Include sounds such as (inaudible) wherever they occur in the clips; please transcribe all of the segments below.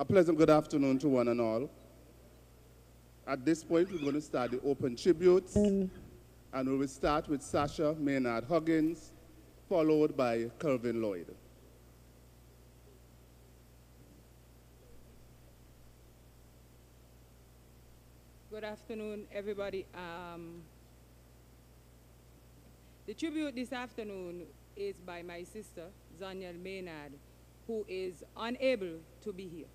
A pleasant good afternoon to one and all. At this point, we're going to start the open tributes, and we will start with Sasha Maynard Huggins, followed by Kelvin Lloyd. Good afternoon, everybody. Um, the tribute this afternoon is by my sister, Zaniel Maynard, who is unable to be here.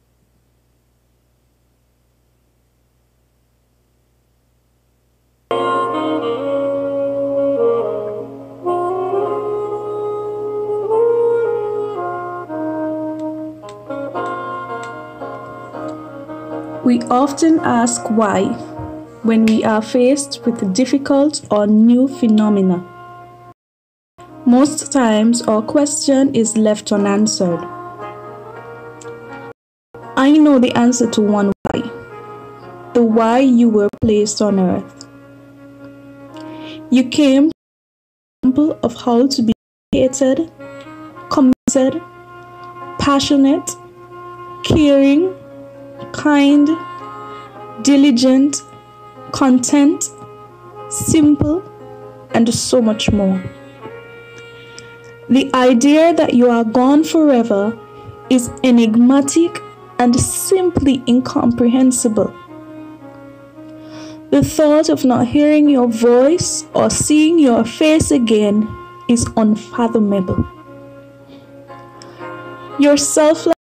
We often ask why when we are faced with difficult or new phenomena. Most times, our question is left unanswered. I know the answer to one why the why you were placed on earth. You came example of how to be educated, committed, passionate, caring, kind, diligent, content, simple, and so much more. The idea that you are gone forever is enigmatic and simply incomprehensible. The thought of not hearing your voice or seeing your face again is unfathomable. Your selfless,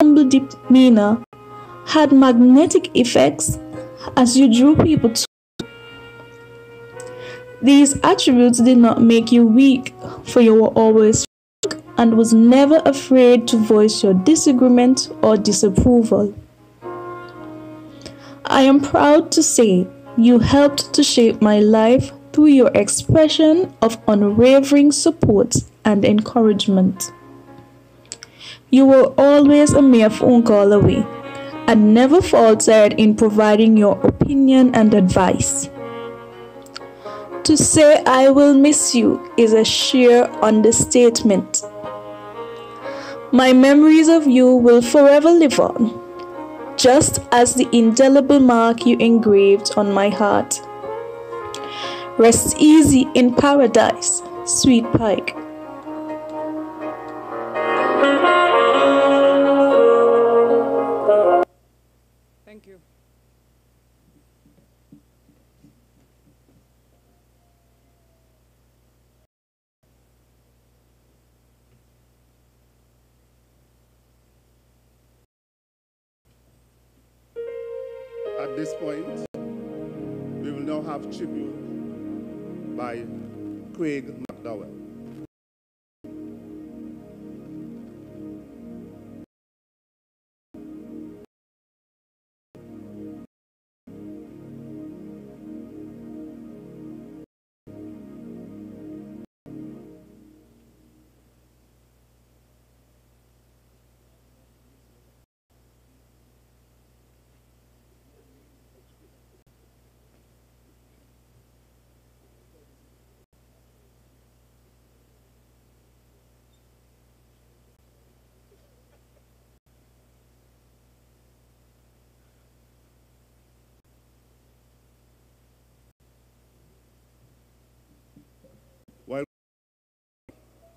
humble demeanor had magnetic effects as you drew people to these attributes did not make you weak, for you were always and was never afraid to voice your disagreement or disapproval. I am proud to say you helped to shape my life through your expression of unwavering support and encouragement. You were always a mere phone call away and never faltered in providing your opinion and advice. To say I will miss you is a sheer understatement. My memories of you will forever live on, just as the indelible mark you engraved on my heart. Rest easy in paradise, sweet Pyke. At this point, we will now have tribute by Craig McDowell.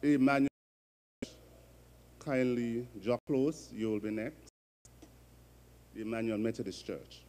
Emmanuel, kindly draw close. You will be next. Emmanuel Methodist Church.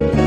At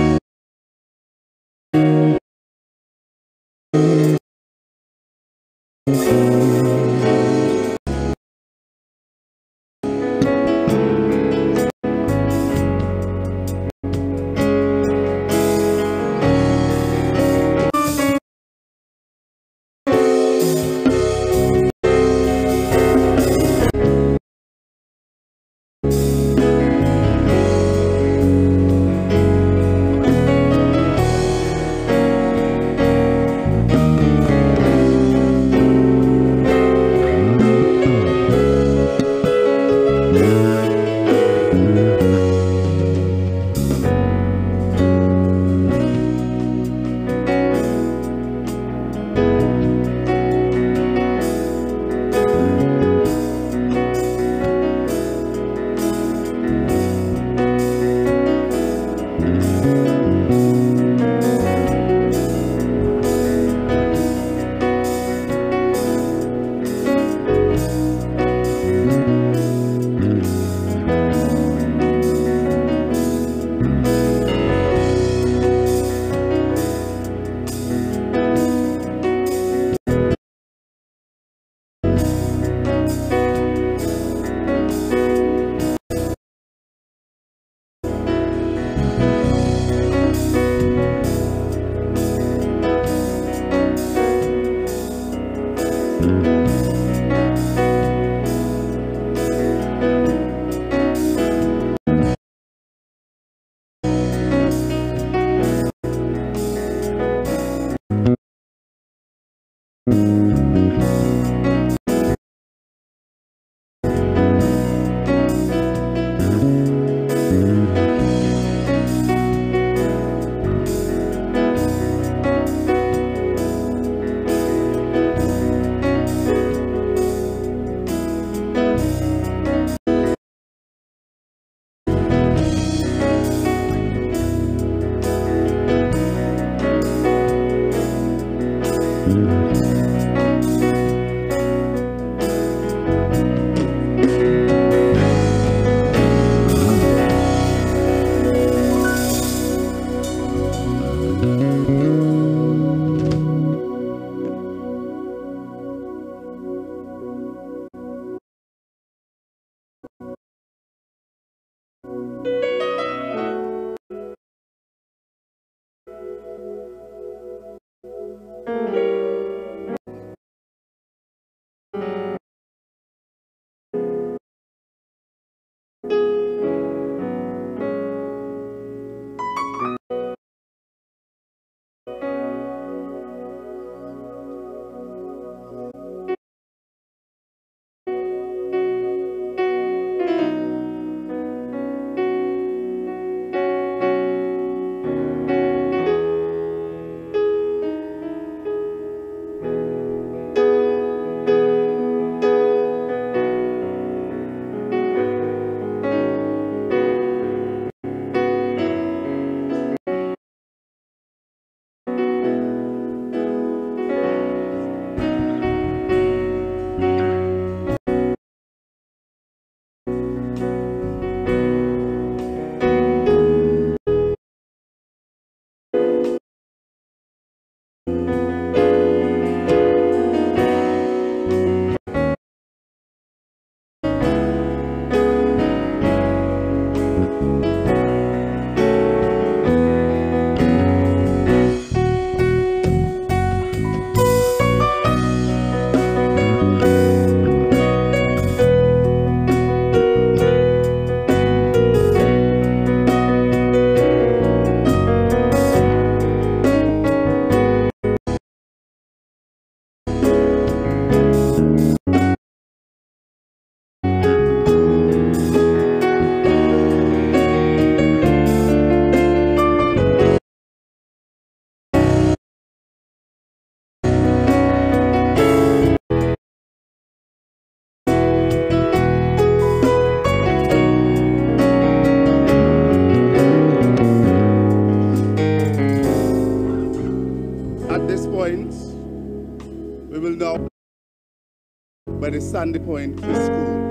by the Sandy Point Free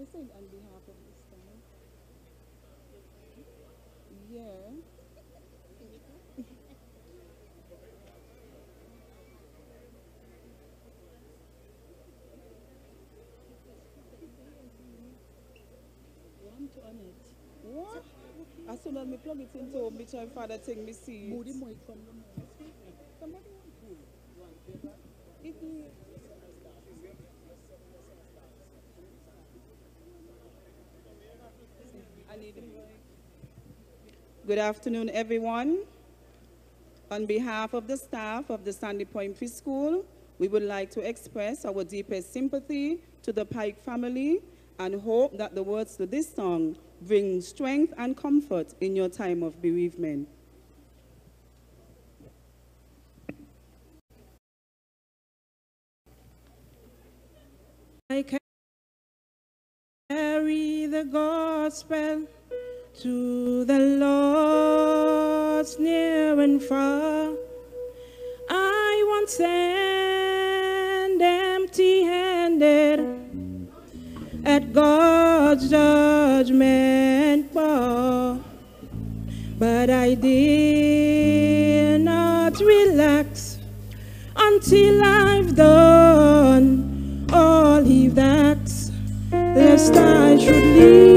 Said on behalf of this family? Yeah. One to on it. What? As soon as me plug it into me try father thing me see. Move the mic from the mouth. Somebody want to. It is. I need the mic. Good afternoon, everyone. On behalf of the staff of the Sandy Point Preschool, we would like to express our deepest sympathy to the Pyke family and hope that the words to this song bring strength and comfort in your time of bereavement. I carry the gospel to the near and far. I won't stand empty handed at God's judgment bar. But I did not relax until I've done all he asks, lest I should leave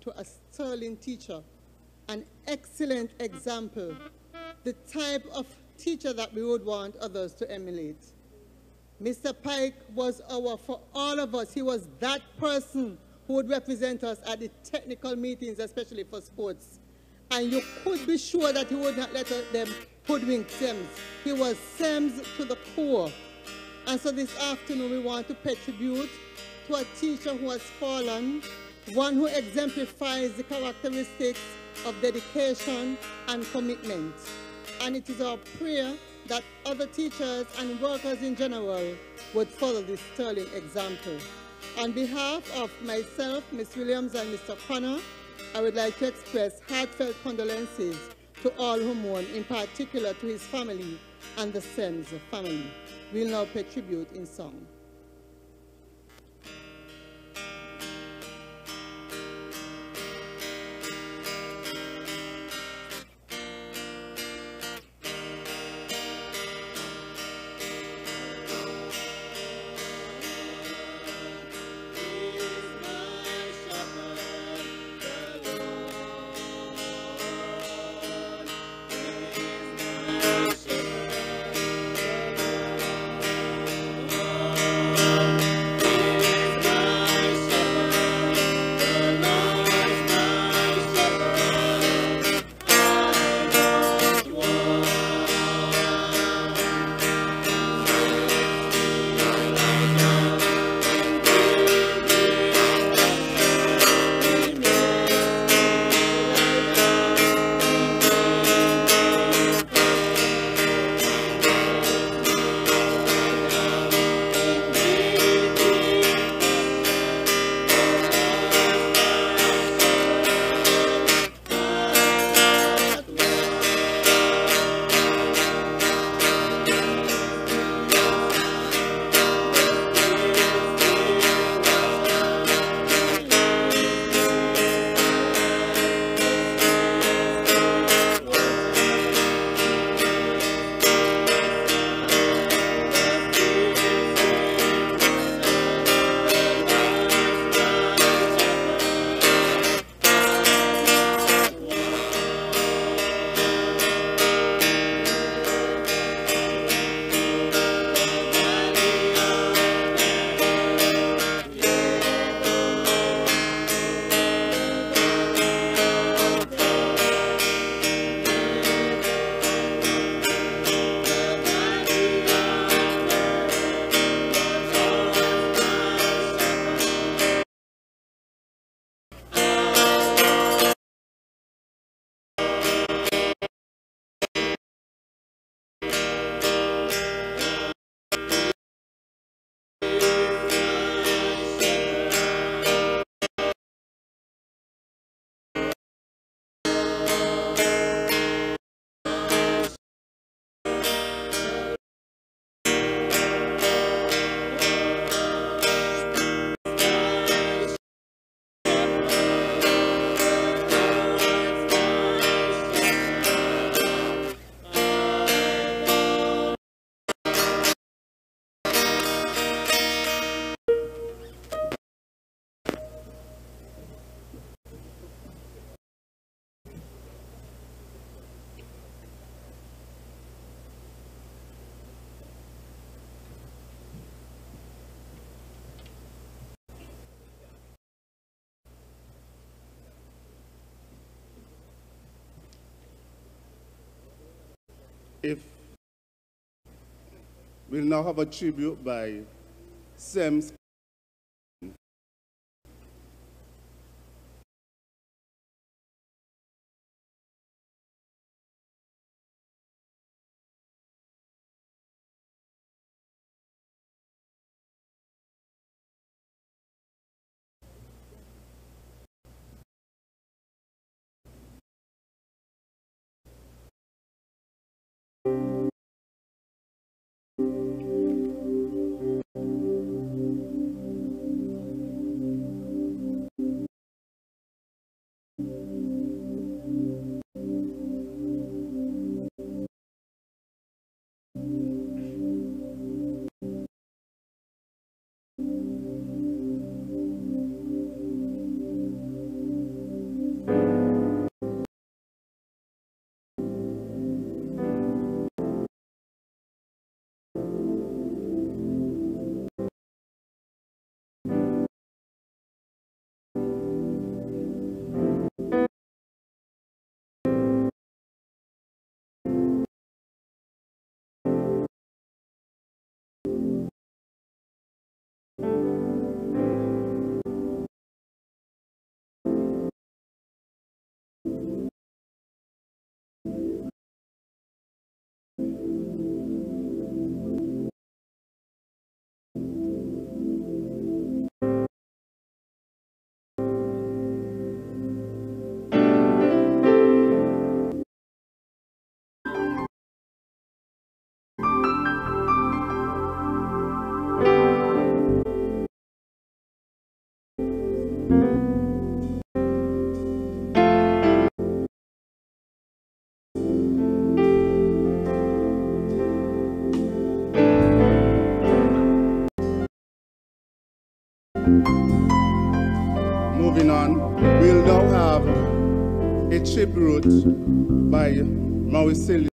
to a sterling teacher, an excellent example, the type of teacher that we would want others to emulate. Mr. Pyke was our, for all of us, he was that person who would represent us at the technical meetings, especially for sports. And you could be sure that he would not let them hoodwink Sims. He was Sims to the core. And so this afternoon, we want to pay tribute to a teacher who has fallen, one who exemplifies the characteristics of dedication and commitment. And it is our prayer that other teachers and workers in general would follow this sterling example. On behalf of myself, Ms. Williams, and Mr. Connor, I would like to express heartfelt condolences to all who mourn, in particular to his family and the Sims family. We'll now pay tribute in song. If we'll now have a tribute by Sims tribute by Maurice Good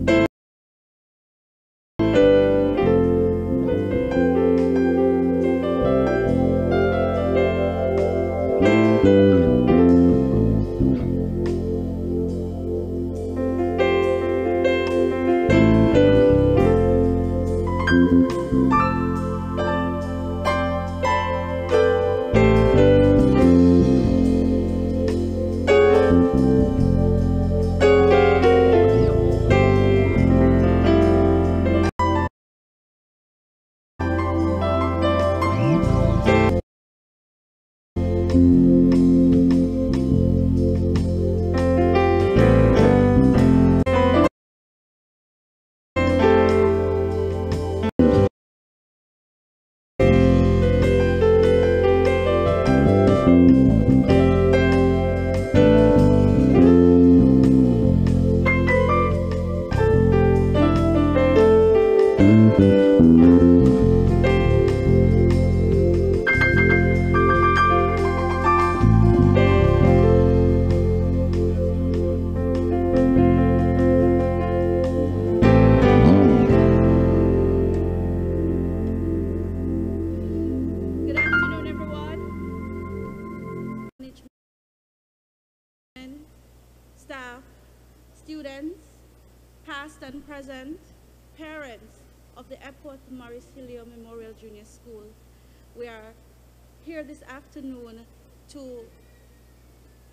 afternoon to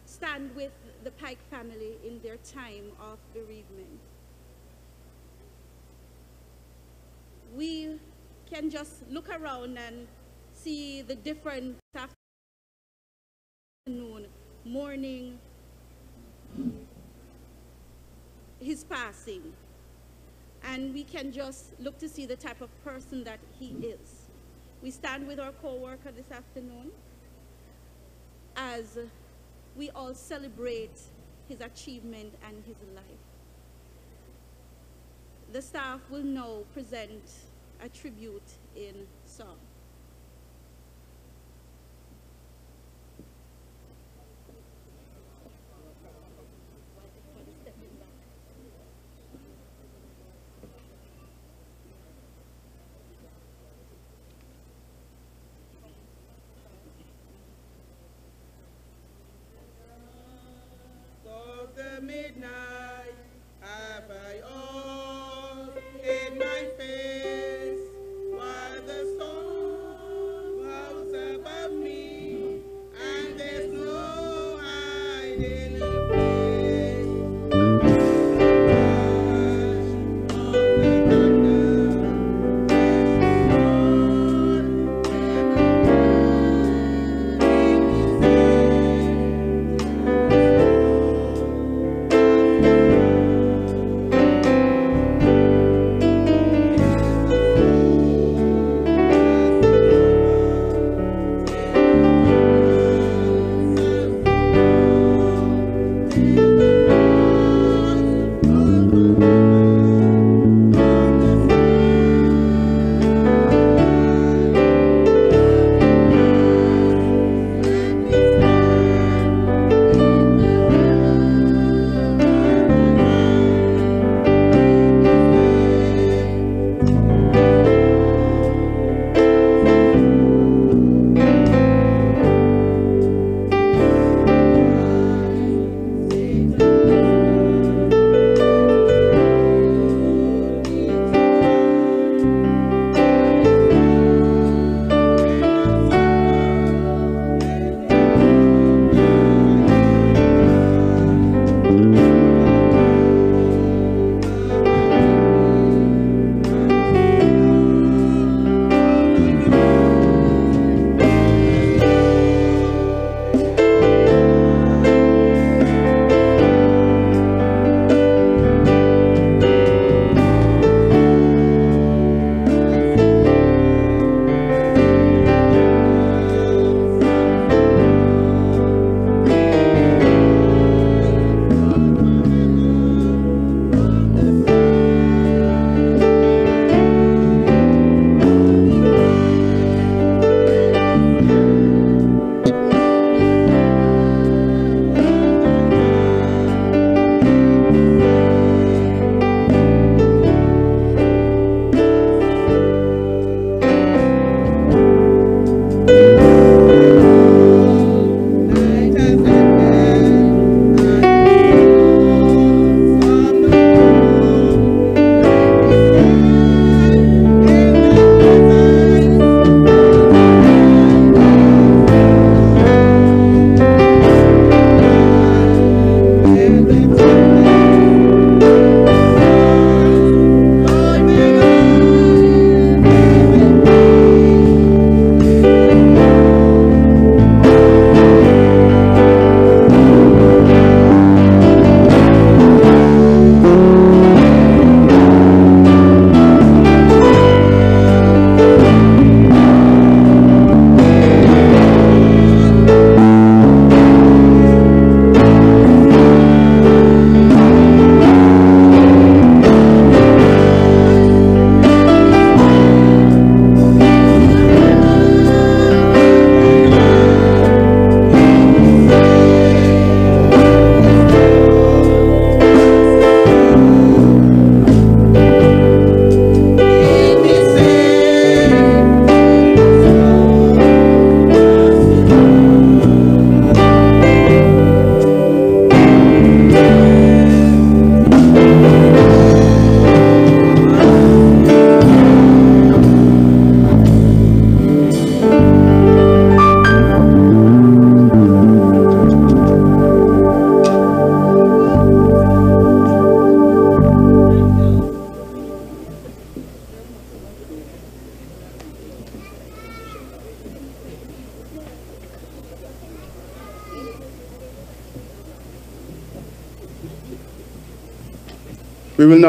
stand with the Pyke family in their time of bereavement. We can just look around and see the different afternoon, morning, his passing. And we can just look to see the type of person that he is. We stand with our co-worker this afternoon as we all celebrate his achievement and his life. The staff will now present a tribute in song. Of the midnight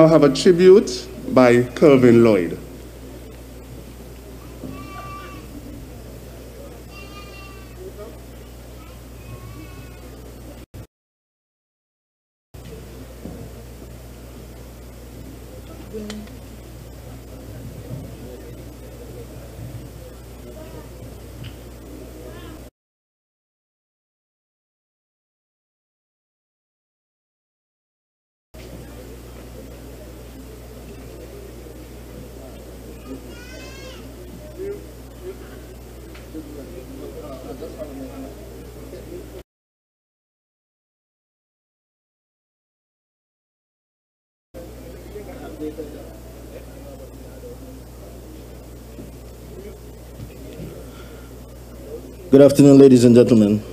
have a tribute by Kelvin Lloyd. Good afternoon, ladies and gentlemen. (coughs)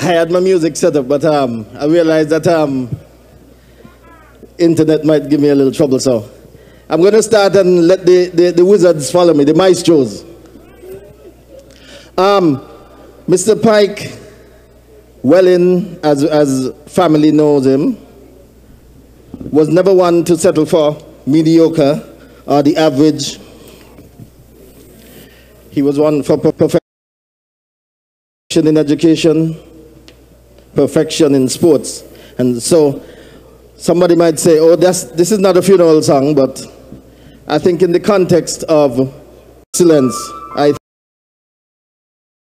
I had my music set up, but um, I realized that um, internet might give me a little trouble, so I'm going to start and let the, the, the wizards follow me, the maestros. Um, Mr. Pyke, Welling, as, as family knows him, was never one to settle for mediocre or the average. He was one for perfection in education, perfection in sports. And so somebody might say, oh, that's, this is not a funeral song, but I think in the context of excellence, I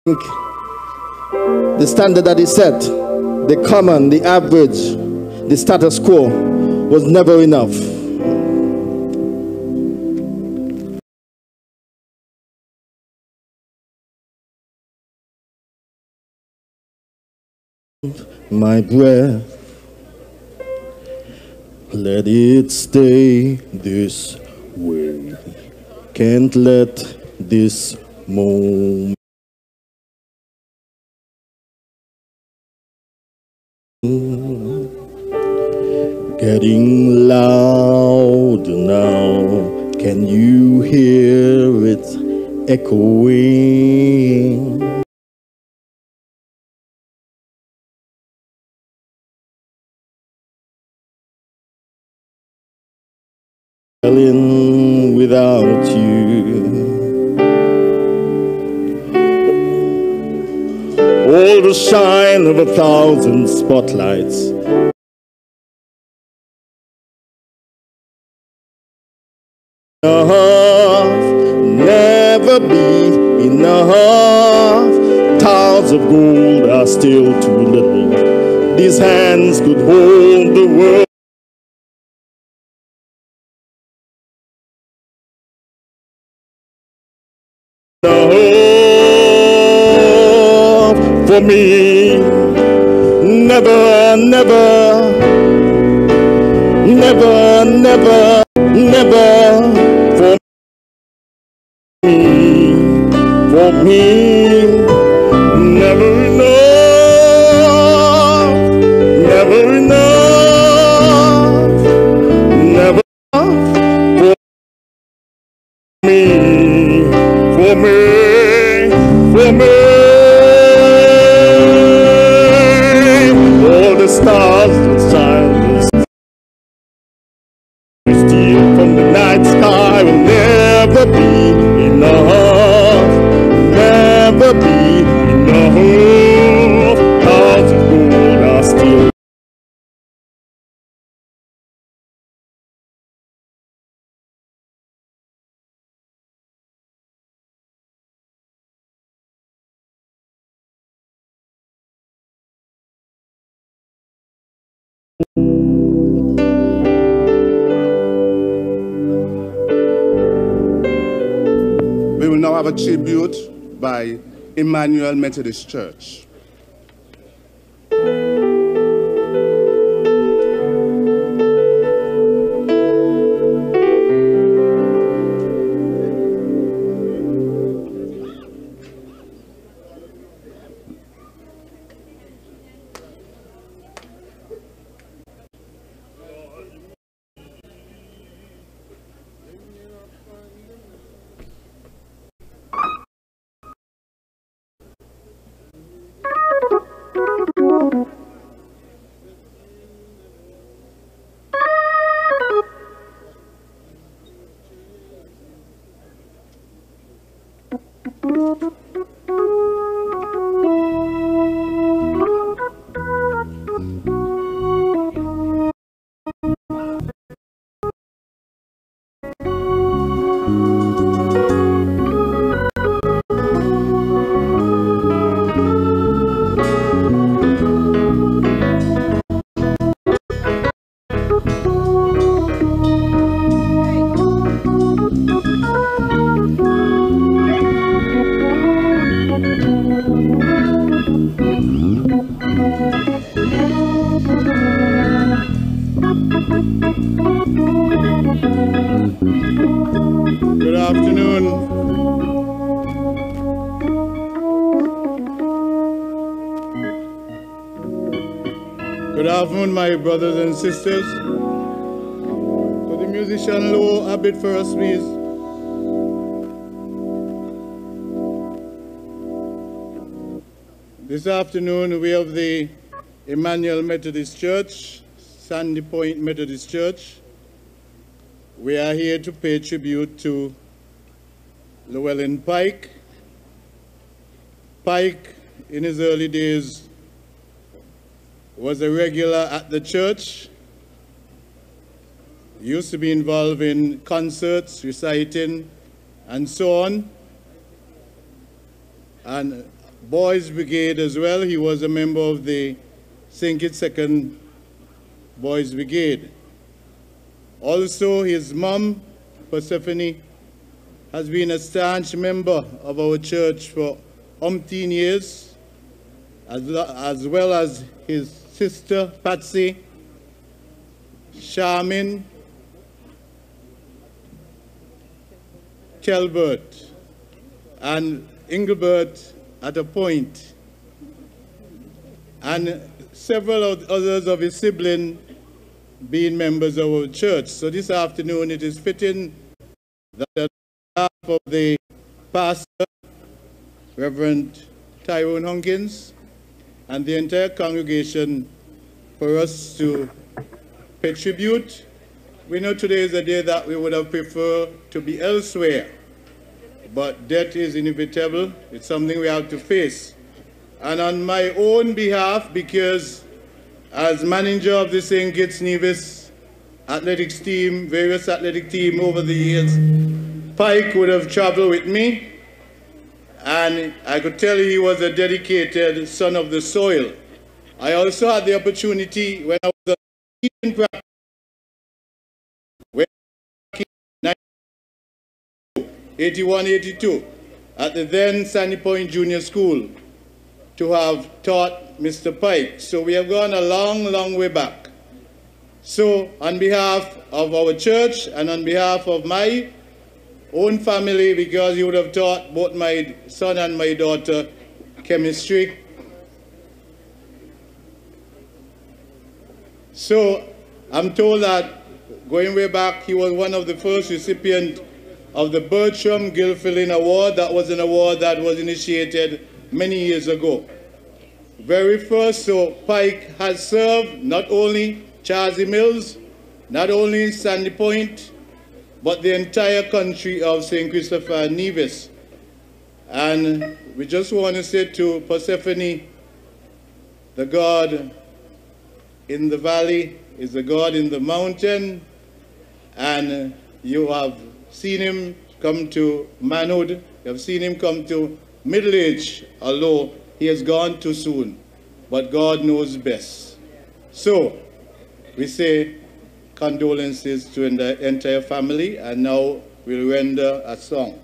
think the standard that he set, the common, the average, the status quo, was never enough. My breath, let it stay this way. Can't let this moment. Getting loud now. Can you hear it echoing? Without you. All the shine of a thousand spotlights. Enough, never be enough. Towers of gold are still too little. These hands could hold the world. Enough me. Never, never, never, never, never for me, for me. A tribute by Emmanuel Methodist Church. Us, please? This afternoon we have the Emmanuel Methodist Church, Sandy Point Methodist Church. We are here to pay tribute to Llewellyn Pyke. Pyke, in his early days, was a regular at the church. Used to be involved in concerts, reciting, and so on. And Boys Brigade as well. He was a member of the St. Kitts Second Boys Brigade. Also, his mom, Persephone, has been a staunch member of our church for umpteen years, as, as well as his sister, Patsy, Charmin, Kelbert, and Engelbert at a point, and several others of his siblings being members of our church. So this afternoon it is fitting that on behalf of the pastor, Reverend Tyrone Hunkins, and the entire congregation for us to pay tribute. We know today is a day that we would have preferred to be elsewhere, but death is inevitable. It's something we have to face. And on my own behalf, because as manager of the St. Kitts Nevis athletics team, various athletic team over the years, Pyke would have traveled with me, and I could tell he was a dedicated son of the soil. I also had the opportunity when I was a teaching practice, 81, 82, at the then Sandy Point Junior School, to have taught Mr. Pyke. So we have gone a long, long way back. So on behalf of our church and on behalf of my own family, because you would have taught both my son and my daughter chemistry. So I'm told that going way back, he was one of the first recipients of the Bertram Gilfillan Award. That was an award that was initiated many years ago. Very first, so Pyke has served not only Charles Mills, not only Sandy Point, but the entire country of St. Christopher and Nevis. And we just want to say to Persephone, the God in the valley is the God in the mountain, and you have seen him come to manhood, you have seen him come to middle age, although he has gone too soon. But God knows best. So, we say condolences to the entire family, and now we'll render a song.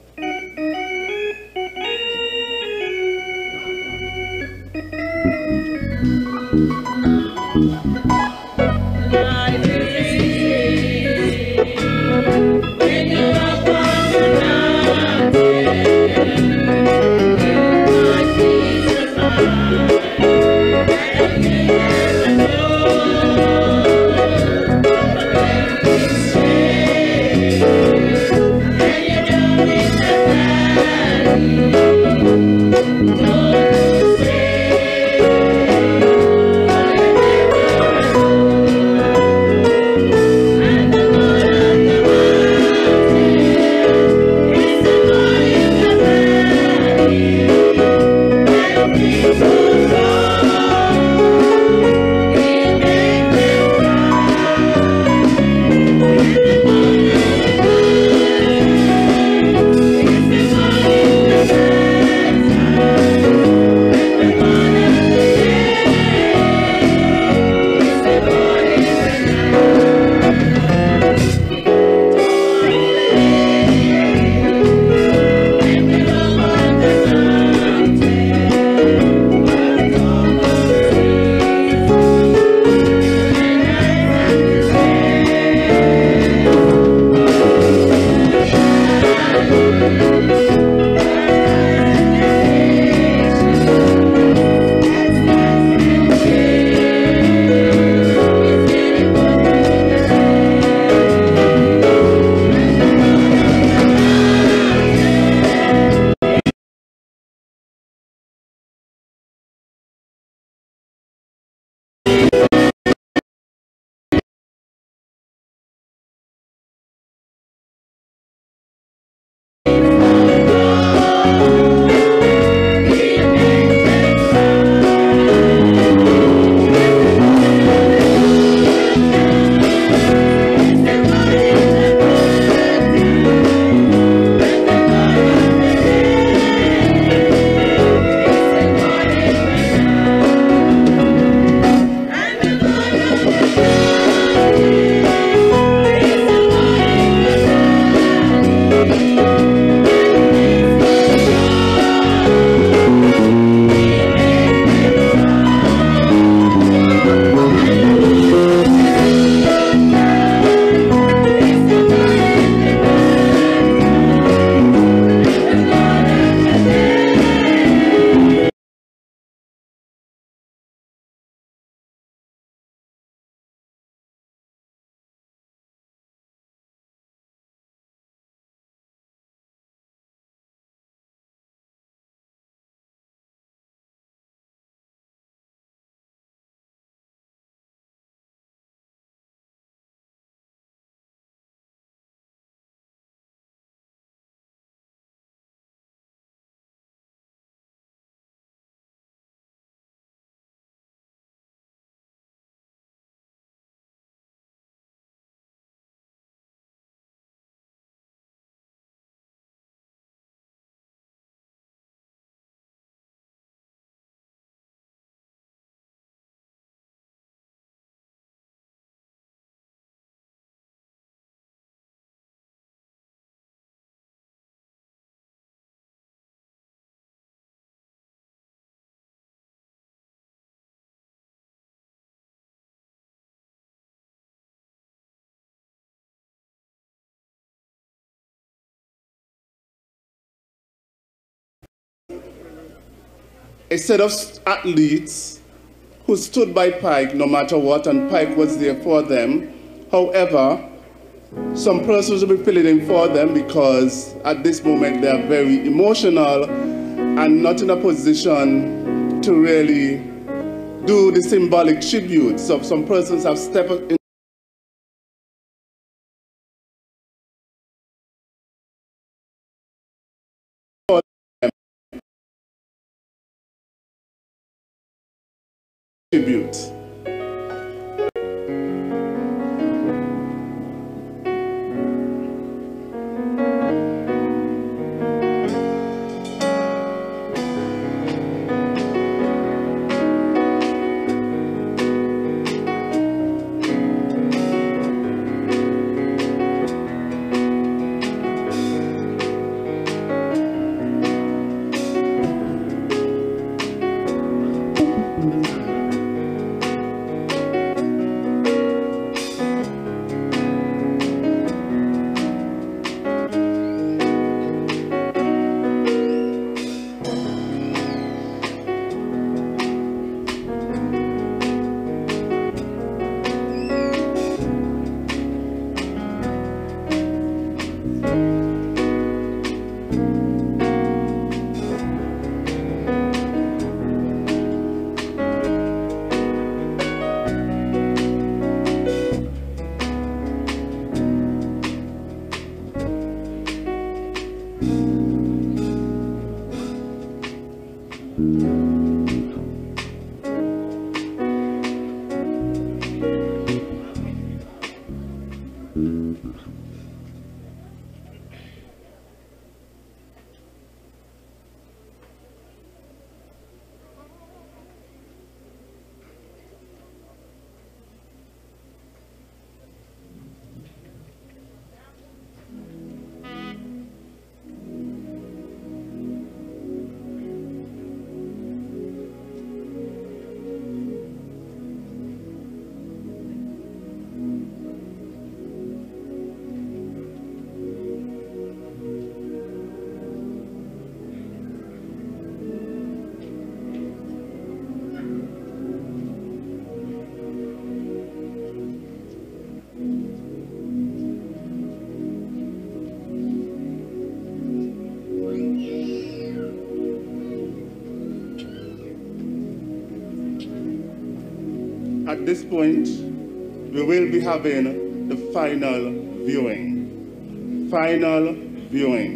A set of athletes who stood by Pyke no matter what, and Pyke was there for them. However, some persons will be filling in for them because at this moment they are very emotional and not in a position to really do the symbolic tributes. So some persons have stepped in. Tribute. At this point, we will be having the final viewing. Final viewing.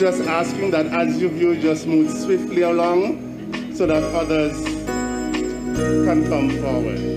Just asking that as you view, just move swiftly along so that others can come forward.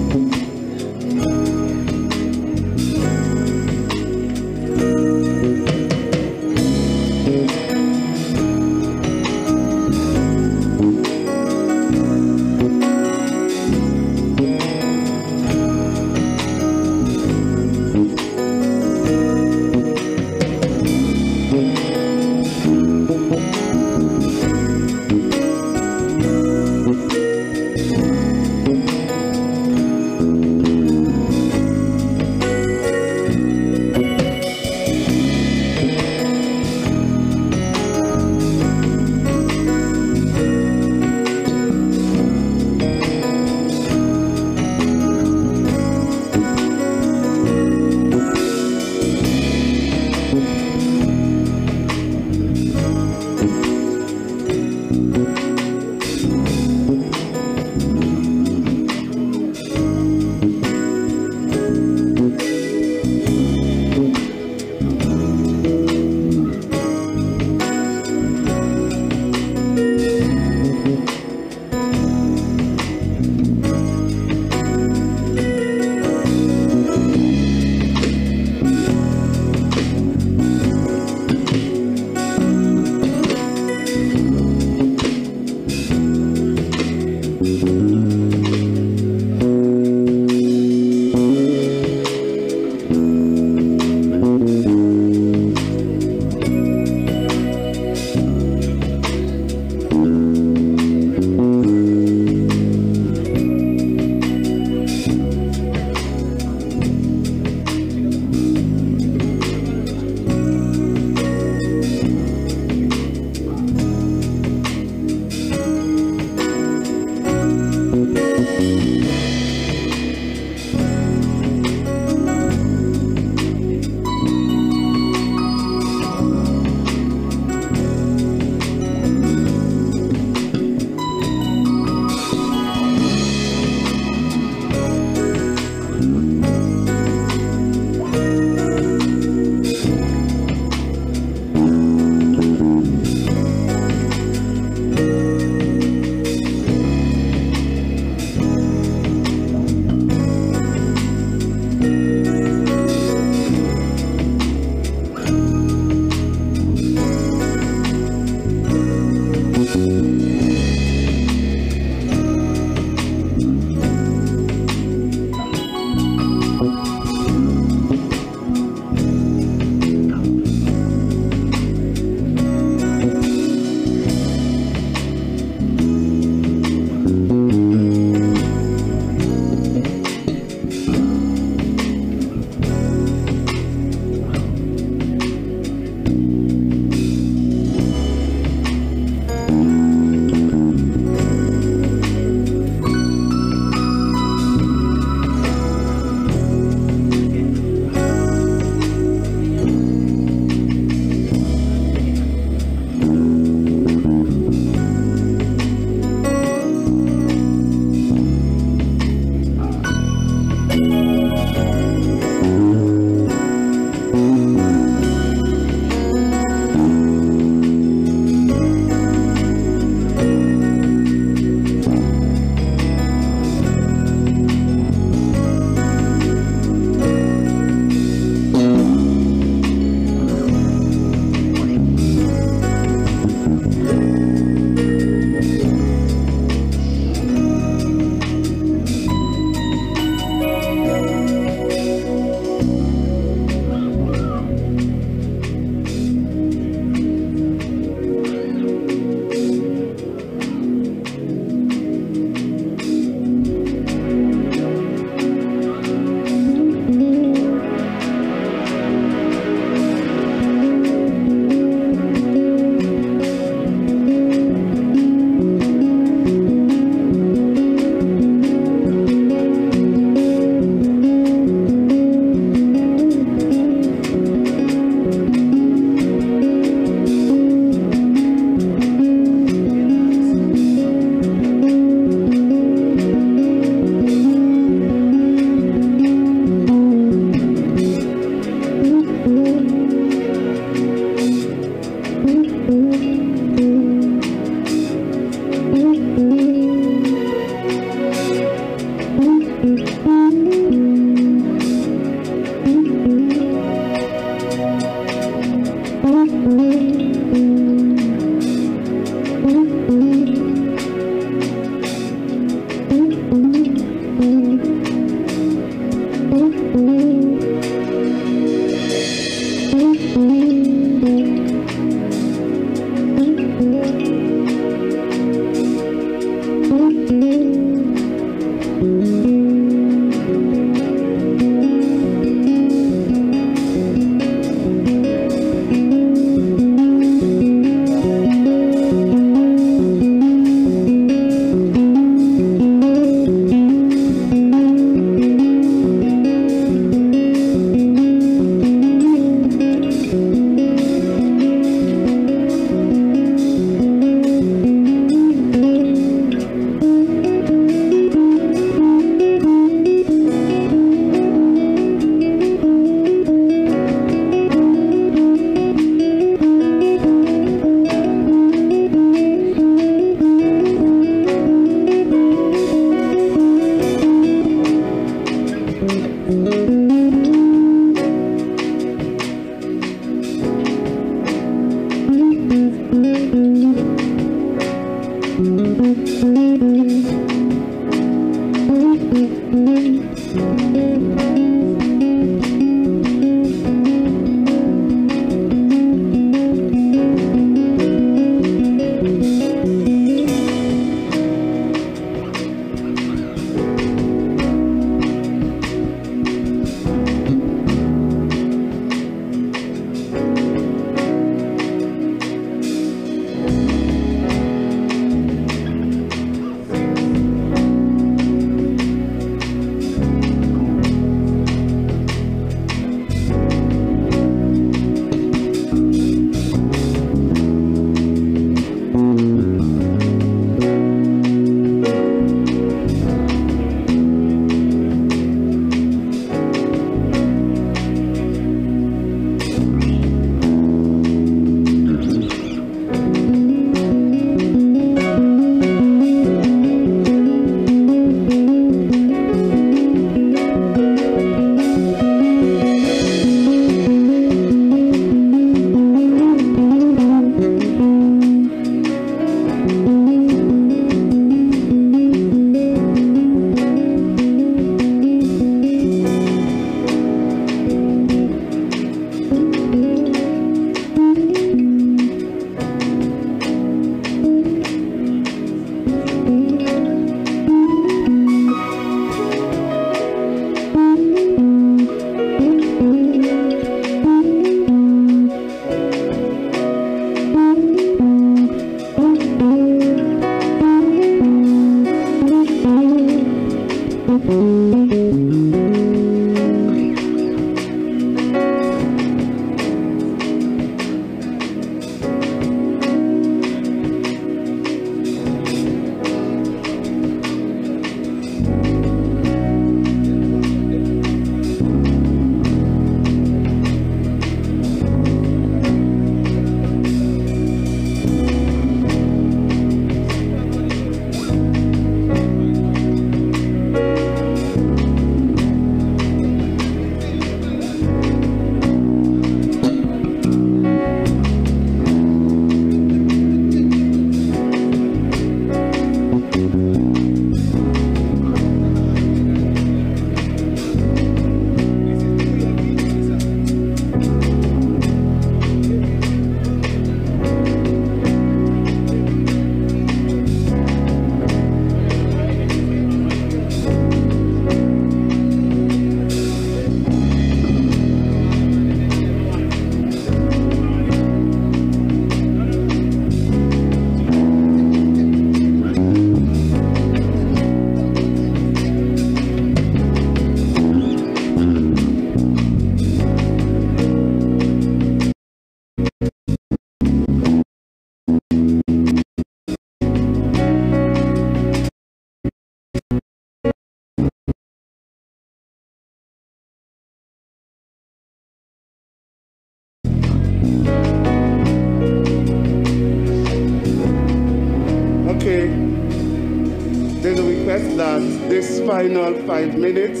Final five minutes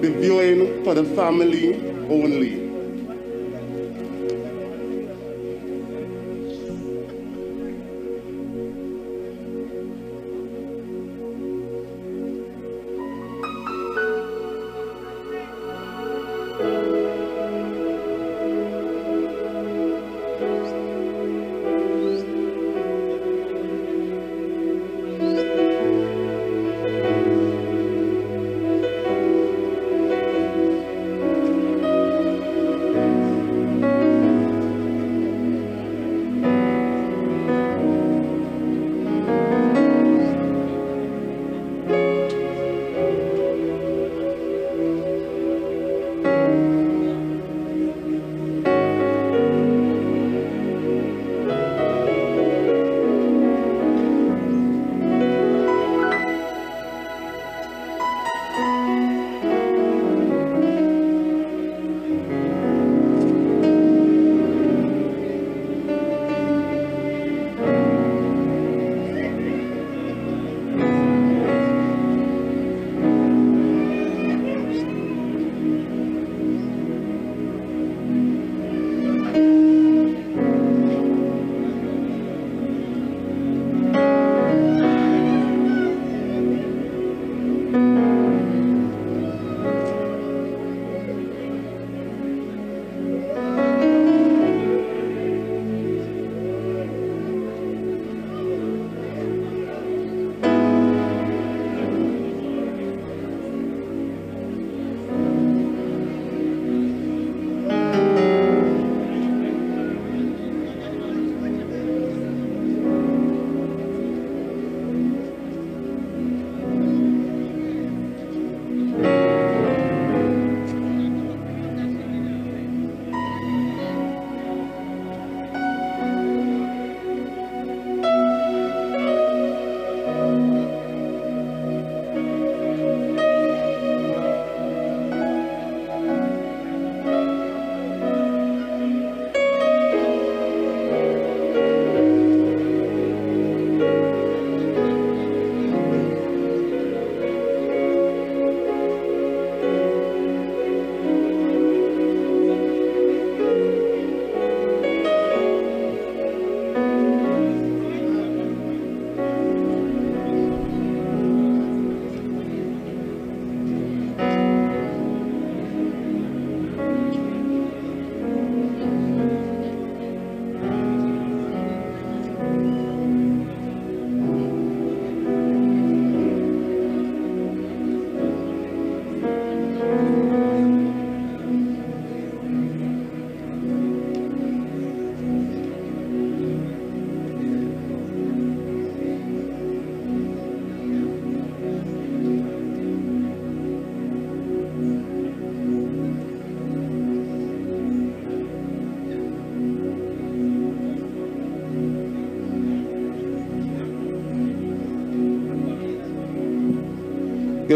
be viewing for the family only.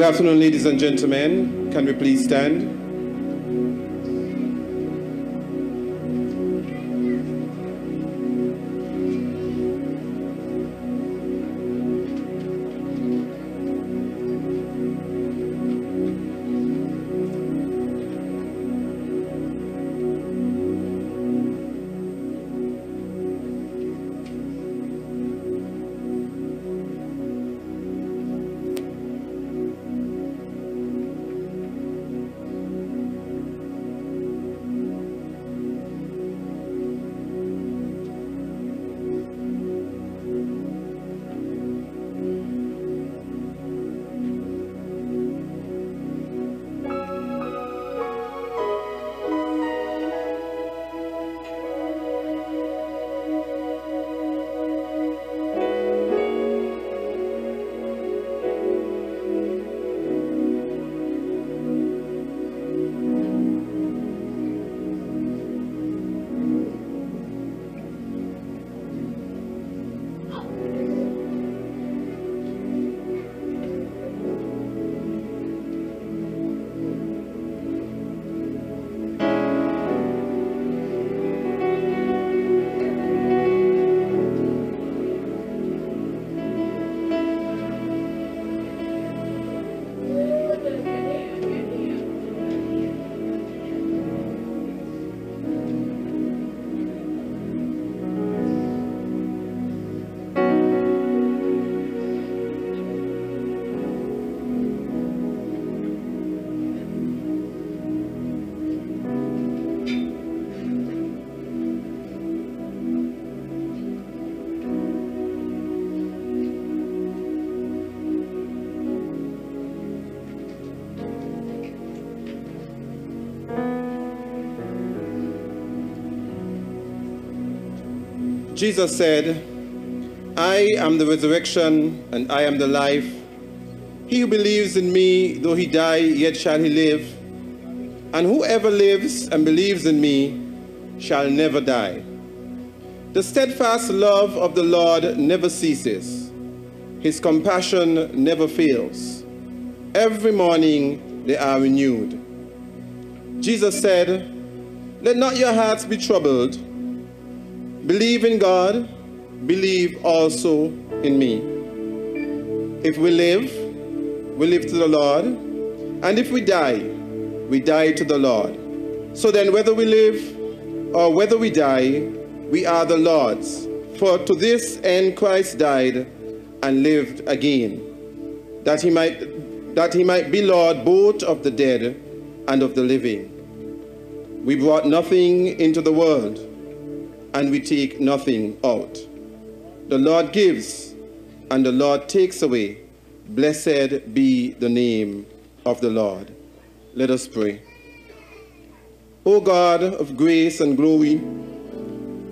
Good afternoon, ladies and gentlemen. Can we please stand? Jesus said, I am the resurrection and I am the life. He who believes in me, though he die, yet shall he live. And whoever lives and believes in me shall never die. The steadfast love of the Lord never ceases. His compassion never fails. Every morning they are renewed. Jesus said, Let not your hearts be troubled. Believe in God, believe also in me. If we live, we live to the Lord, and if we die, we die to the Lord. So then, whether we live or whether we die, we are the Lord's. For to this end Christ died and lived again, that he might, that he might be Lord both of the dead and of the living. We brought nothing into the world, and we take nothing out. The Lord gives, and the Lord takes away. Blessed be the name of the Lord. Let us pray. O God of grace and glory,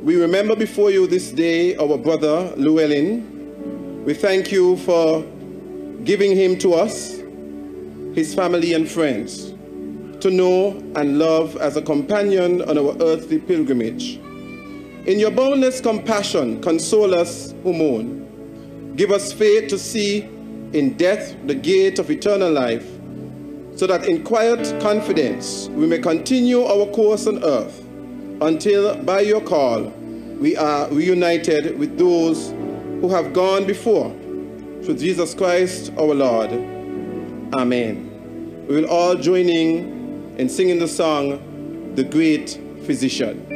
we remember before you this day our brother Llewellyn. We thank you for giving him to us, his family and friends, to know and love as a companion on our earthly pilgrimage. In your boundless compassion, console us who mourn. Give us faith to see in death the gate of eternal life, so that in quiet confidence we may continue our course on earth until by your call we are reunited with those who have gone before. Through Jesus Christ our Lord. Amen. We will all join in in singing the song, The Great Physician.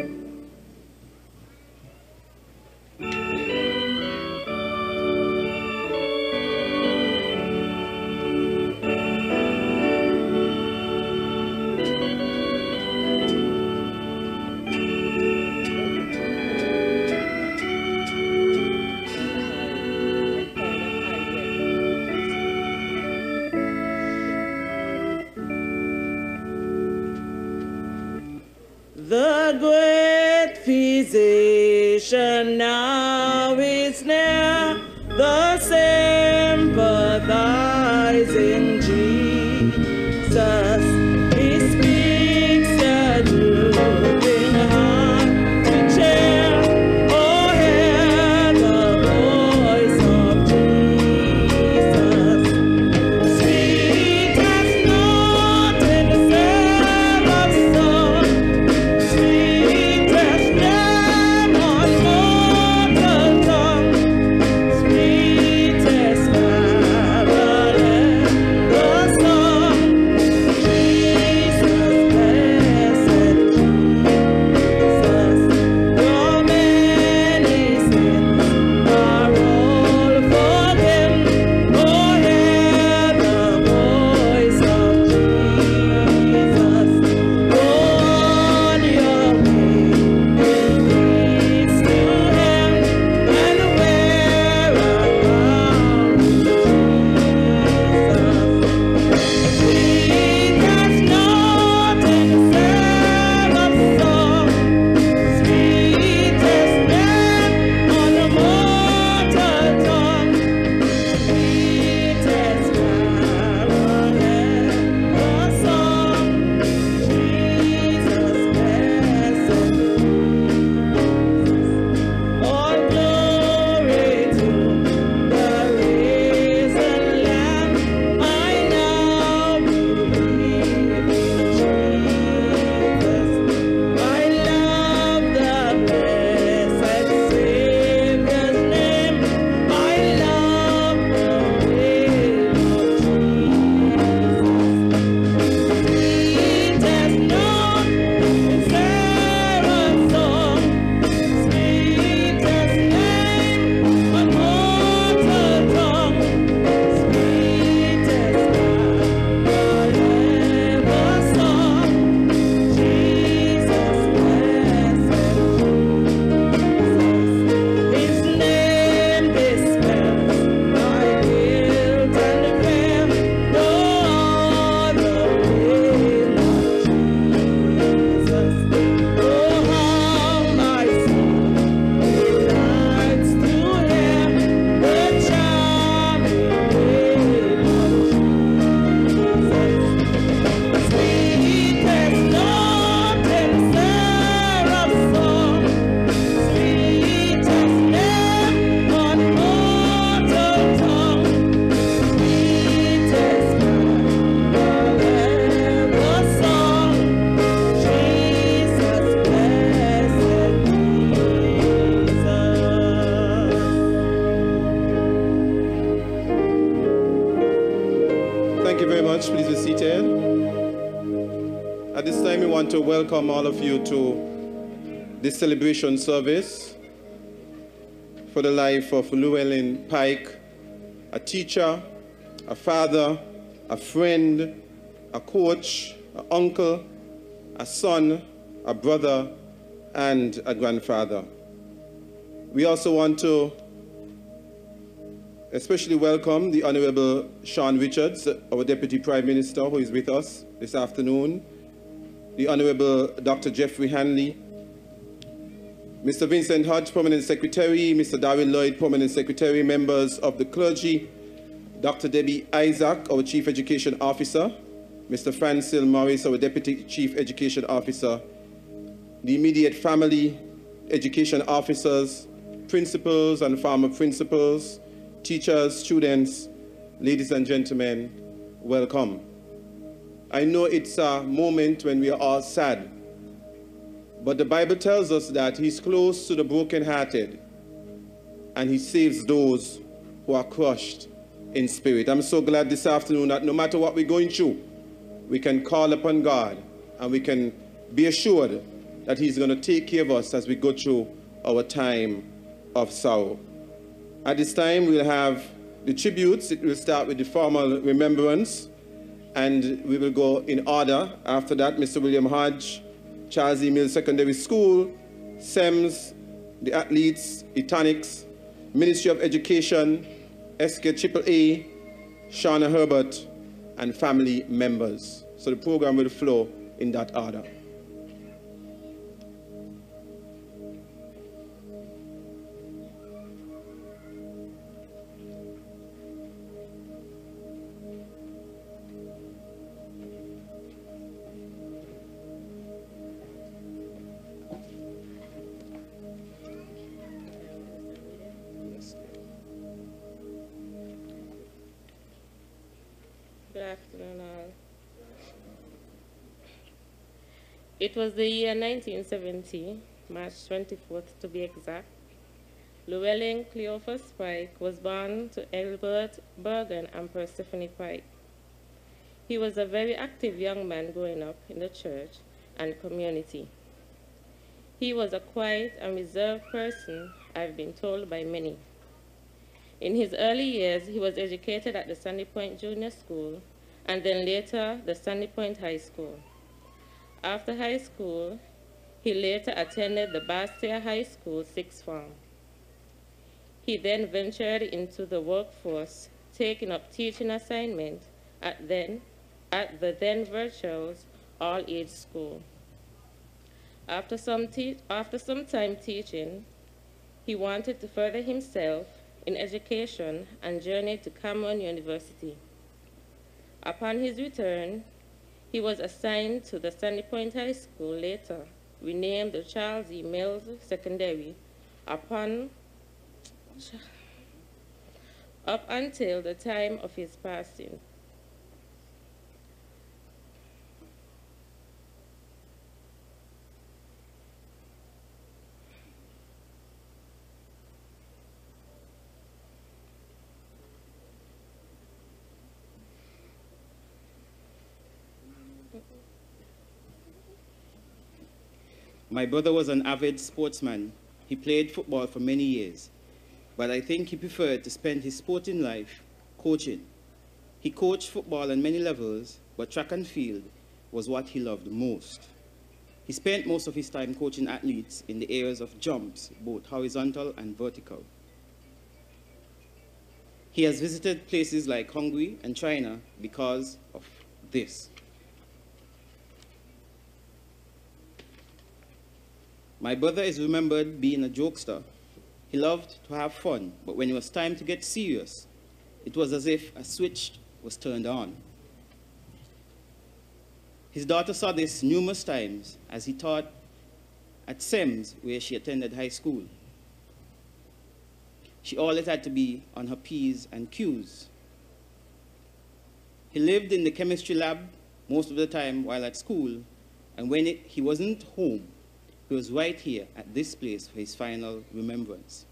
Physician to welcome all of you to this celebration service for the life of Llewellyn Pyke, a teacher, a father, a friend, a coach, an uncle, a son, a brother, and a grandfather. We also want to especially welcome the Honorable Shawn Richards, our Deputy Prime Minister, who is with us this afternoon, the Honorable Dr. Geoffrey Hanley, Mr. Vincent Hodge, Permanent Secretary, Mr. Darwin Lloyd, Permanent Secretary, members of the clergy, Dr. Debbie Isaac, our Chief Education Officer, Mr. Francil Morris, our Deputy Chief Education Officer, the immediate family education officers, principals and former principals, teachers, students, ladies and gentlemen, welcome. I know it's a moment when we are all sad, but the Bible tells us that He's close to the brokenhearted and He saves those who are crushed in spirit. I'm so glad this afternoon that no matter what we're going through, we can call upon God and we can be assured that He's going to take care of us as we go through our time of sorrow. At this time, we'll have the tributes. It will start with the formal remembrance, and we will go in order. After that, Mr. William Hodge, Charles E. Mills Secondary School, SEMS, the athletes, Etonics, Ministry of Education, SK AAA, Shauna Herbert, and family members. So the program will flow in that order. It was the year 1970, March 24th to be exact. Llewellyn Cleophas Pyke was born to Elbert Bergen and Persephone Pyke. He was a very active young man growing up in the church and community. He was a quiet and reserved person, I've been told by many. In his early years, he was educated at the Sandy Point Junior School and then later the Sandy Point High School. After high school, he later attended the Basseterre High School sixth form. He then ventured into the workforce, taking up teaching assignment at then at the then Verchild's all-age school. After some, te- after some time teaching, he wanted to further himself in education and journeyed to Cameron University. Upon his return, he was assigned to the Sandy Point High School later, renamed the Charles E. Mills Secondary, upon up until the time of his passing. My brother was an avid sportsman. He played football for many years, but I think he preferred to spend his sporting life coaching. He coached football on many levels, but track and field was what he loved most. He spent most of his time coaching athletes in the areas of jumps, both horizontal and vertical. He has visited places like Hungary and China because of this. My brother is remembered being a jokester. He loved to have fun, but when it was time to get serious, it was as if a switch was turned on. His daughter saw this numerous times as he taught at SEMS, where she attended high school. She always had to be on her P's and Q's. He lived in the chemistry lab most of the time while at school, and when it, he wasn't home, he was right here at this place for his final remembrance.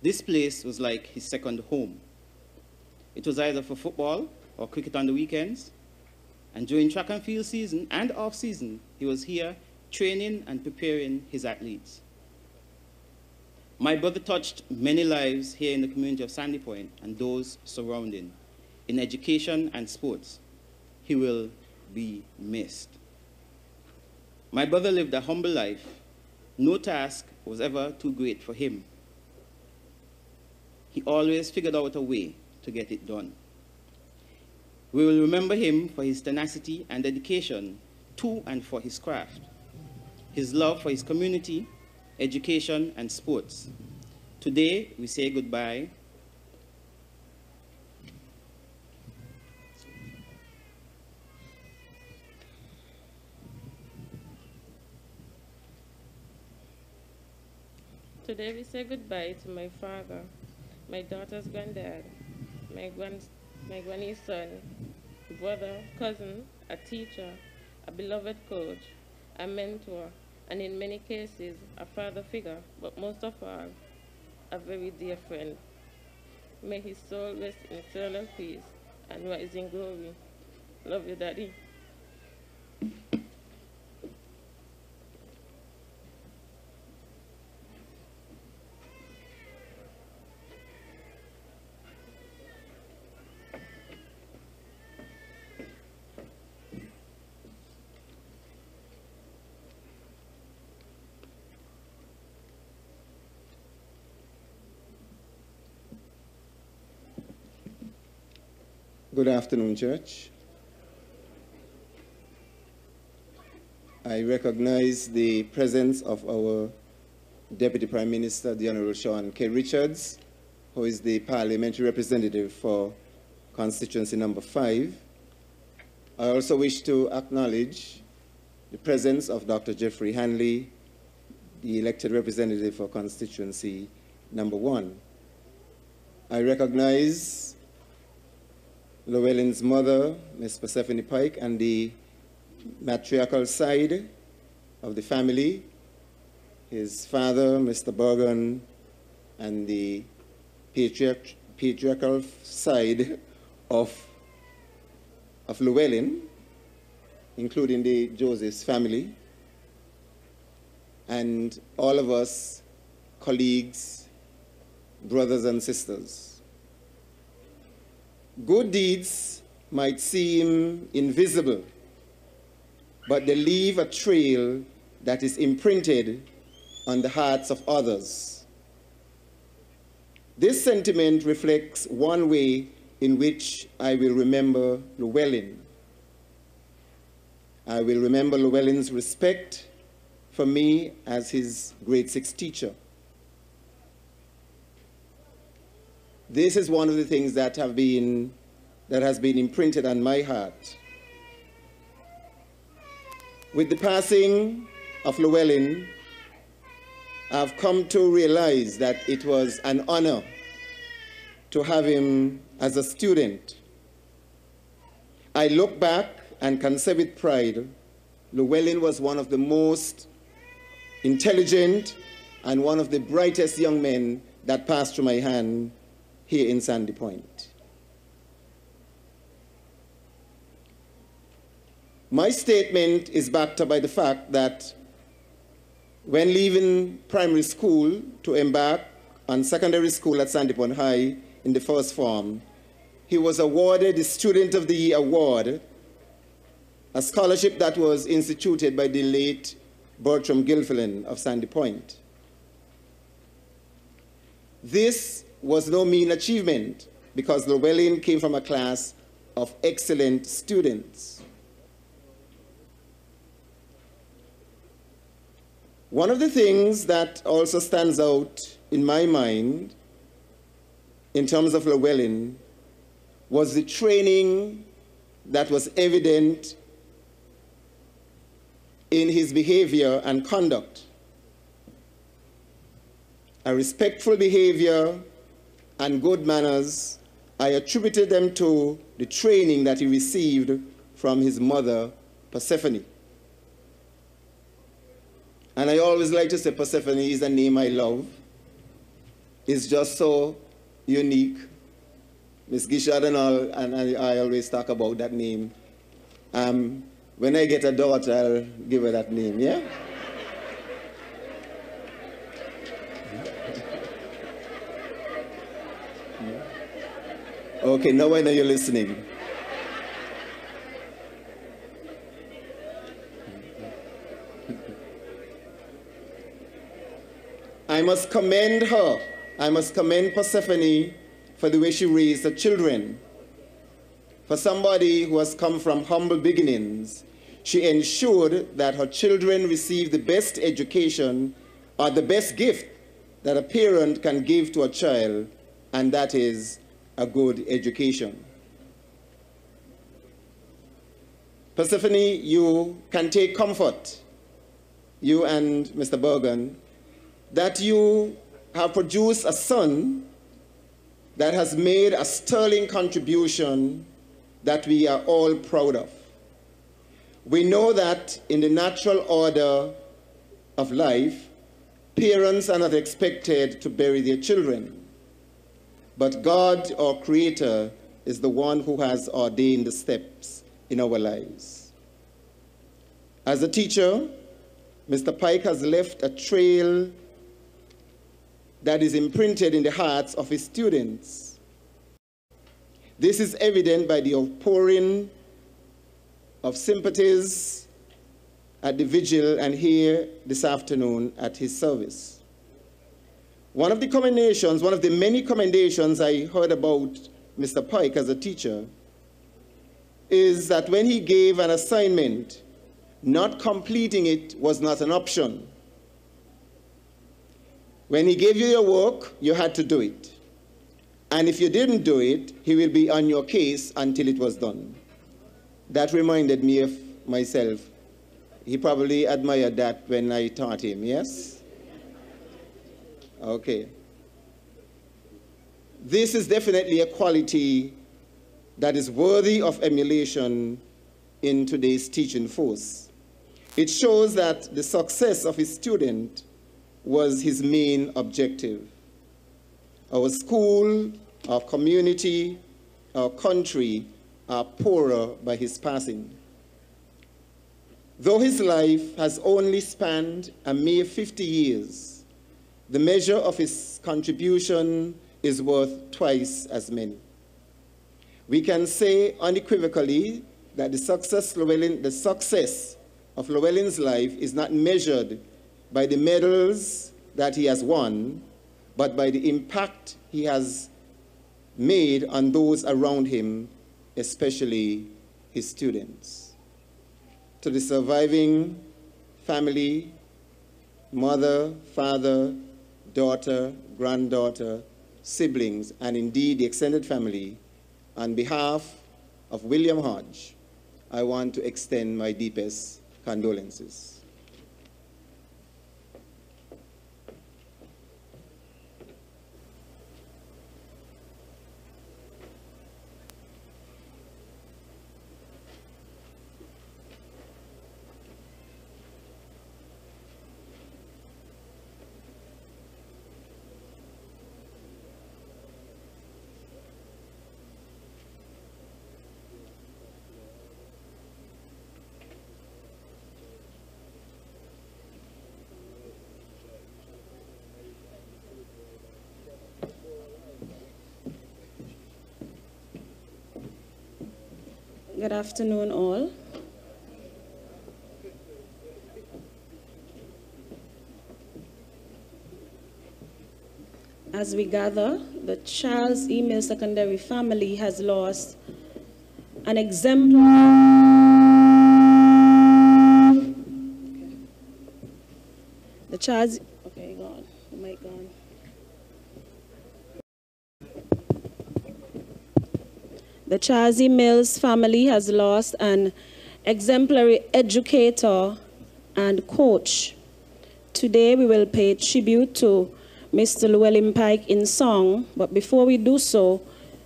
This place was like his second home. It was either for football or cricket on the weekends. And during track and field season and off season, he was here training and preparing his athletes. My brother touched many lives here in the community of Sandy Point and those surrounding in education and sports. He will be missed. My brother lived a humble life. No task was ever too great for him. He always figured out a way to get it done. We will remember him for his tenacity and dedication to and for his craft, his love for his community, education, and sports. Today, we say goodbye Today we say goodbye to my father, my daughter's granddad, my grand, my granny's son, brother, cousin, a teacher, a beloved coach, a mentor, and in many cases a father figure, but most of all, a very dear friend. May his soul rest in eternal peace and rise in glory. Love you, Daddy. Good afternoon, church. I recognize the presence of our Deputy Prime Minister, the Honorable Shawn K. Richards, who is the parliamentary representative for constituency number five. I also wish to acknowledge the presence of Dr. Geoffrey Hanley, the elected representative for constituency number one. I recognize Llewellyn's mother, Miss Persephone Pyke, and the matriarchal side of the family, his father, Mr. Bergen, and the patriarch, patriarchal side of, of Llewellyn, including the Joseph's family, and all of us, colleagues, brothers and sisters. Good deeds might seem invisible, but they leave a trail that is imprinted on the hearts of others. This sentiment reflects one way in which I will remember Llewellyn. I will remember Llewellyn's respect for me as his grade six teacher. This is one of the things that have been that has been imprinted on my heart. With the passing of Llewellyn, I've come to realize that it was an honor to have him as a student. I look back and can say with pride, Llewellyn was one of the most intelligent and one of the brightest young men that passed through my hand here in Sandy Point. My statement is backed up by the fact that when leaving primary school to embark on secondary school at Sandy Point High in the first form, he was awarded the Student of the Year Award, a scholarship that was instituted by the late Bertram Gilfillan of Sandy Point. This was no mean achievement because Llewellyn came from a class of excellent students. One of the things that also stands out in my mind in terms of Llewellyn was the training that was evident in his behavior and conduct. A respectful behavior and good manners, I attributed them to the training that he received from his mother, Persephone. And I always like to say Persephone is a name I love. It's just so unique Miss Gishad and all, and I, I always talk about that name. Um, when I get a daughter, I'll give her that name, yeah? Okay, now I know you're listening. I must commend her. I must commend Persephone for the way she raised her children. For somebody who has come from humble beginnings, she ensured that her children receive the best education or the best gift that a parent can give to a child, and that is a good education. Persephone, you can take comfort, you and Mr. Bergen, that you have produced a son that has made a sterling contribution that we are all proud of. We know that in the natural order of life, parents are not expected to bury their children. But God, our Creator, is the one who has ordained the steps in our lives. As a teacher, Mr. Pyke has left a trail that is imprinted in the hearts of his students. This is evident by the outpouring of sympathies at the vigil and here this afternoon at his service. One of the commendations, one of the many commendations I heard about Mr. Pyke as a teacher is that when he gave an assignment, not completing it was not an option. When he gave you your work, you had to do it. And if you didn't do it, he will be on your case until it was done. That reminded me of myself. He probably admired that when I taught him, yes? Okay. This is definitely a quality that is worthy of emulation in today's teaching force. It shows that the success of his student was his main objective. Our school, our community, our country are poorer by his passing. Though his life has only spanned a mere 50 years, the measure of his contribution is worth twice as many. We can say unequivocally that the success, Llewellyn, the success of Llewellyn's life is not measured by the medals that he has won, but by the impact he has made on those around him, especially his students. To the surviving family, mother, father, daughter, granddaughter, siblings, and indeed the extended family, on behalf of William Hodge, I want to extend my deepest condolences. Good afternoon, all. As we gather, the Charles Email Secondary family has lost an exemplar. The Charles, okay, gone. The mic gone. E. Mills family has lost an exemplary educator and coach. Today we will pay tribute to Mr. Llewellyn Pyke in song, but before we do so,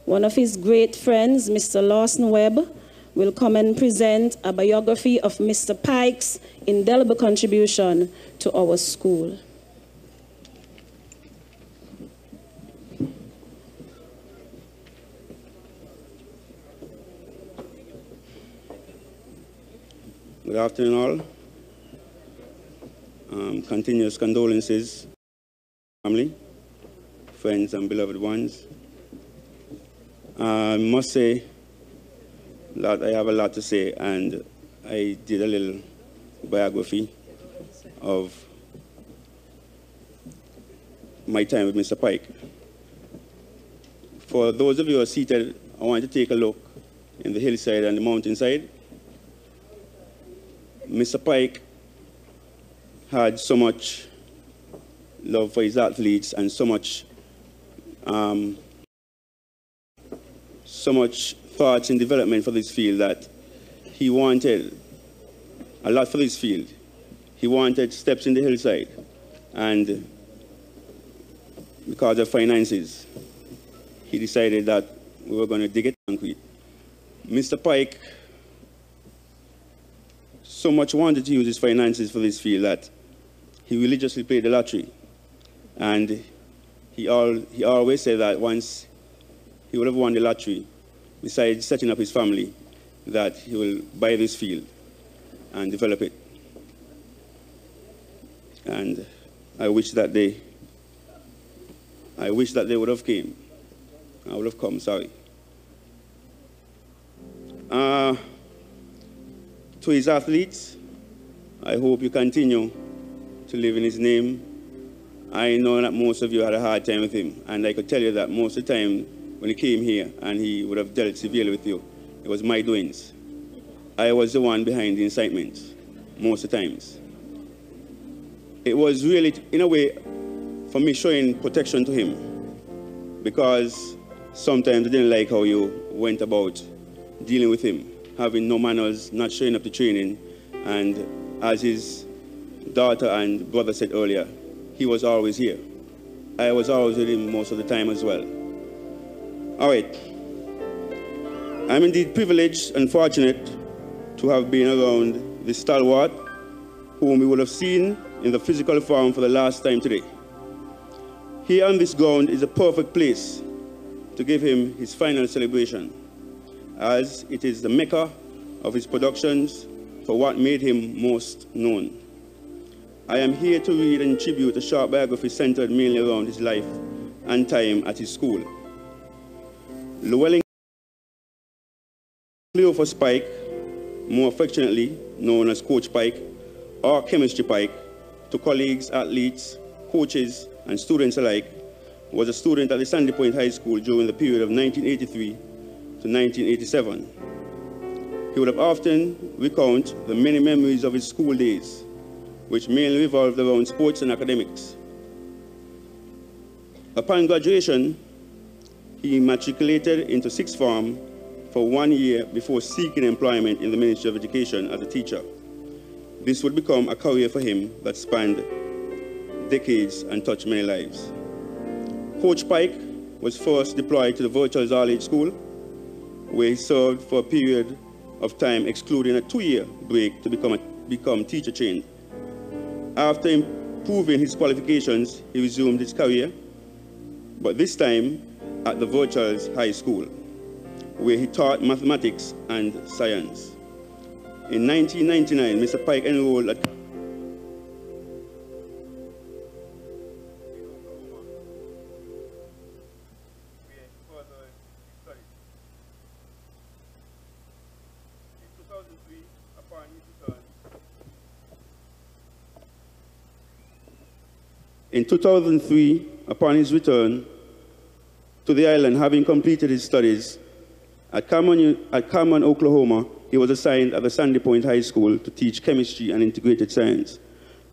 one of his great friends, Mr. Lawson Webb, will come and present a biography of Mr. Pyke's indelible contribution to our school. Good afternoon, all. Um, continuous condolences, family, friends, and beloved ones. I must say that I have a lot to say, and I did a little biography of my time with Mr. Pyke. For those of you who are seated, I want to take a look in the hillside and the mountainside. Mr. Pyke had so much love for his athletes and so much, um, so much thoughts in development for this field that he wanted a lot for this field. He wanted steps in the hillside, and because of finances, he decided that we were going to dig it concrete. Mr. Pyke so much wanted to use his finances for this field that he religiously played the lottery. And he, all, he always said that once he would have won the lottery, besides setting up his family, that he will buy this field and develop it. And I wish that they, I wish that they would have came. I would have come, sorry. Uh, to his athletes, I hope you continue to live in his name. I know that most of you had a hard time with him, and I could tell you that most of the time when he came here and he would have dealt severely with you, it was my doings. I was the one behind the incitement, most of the times. It was really, in a way, for me showing protection to him, because sometimes I didn't like how you went about dealing with him, having no manners, not showing up to training, and as his daughter and brother said earlier, he was always here. I was always with him most of the time as well. All right. I'm indeed privileged and fortunate to have been around the stalwart whom we would have seen in the physical form for the last time today. Here on this ground is a perfect place to give him his final celebration, as it is the mecca of his productions for what made him most known. I am here to read and tribute a short biography centered mainly around his life and time at his school. Llewellyn Cleophas Pyke, more affectionately known as Coach Pyke, or Chemistry Pyke, to colleagues, athletes, coaches, and students alike, was a student at the Sandy Point High School during the period of 1983 to 1987. He would have often recount the many memories of his school days, which mainly revolved around sports and academics. Upon graduation, he matriculated into sixth form for one year before seeking employment in the Ministry of Education as a teacher. This would become a career for him that spanned decades and touched many lives. Coach Pyke was first deployed to the Virtual College School, where he served for a period of time, excluding a two-year break to become, a, become teacher trained. After improving his qualifications, he resumed his career, but this time at the Verchild's High School, where he taught mathematics and science. In 1999, Mr. Pyke enrolled at In 2003, upon his return to the island, having completed his studies at Carmel, at Carmel, Oklahoma, he was assigned at the Sandy Point High School to teach chemistry and integrated science.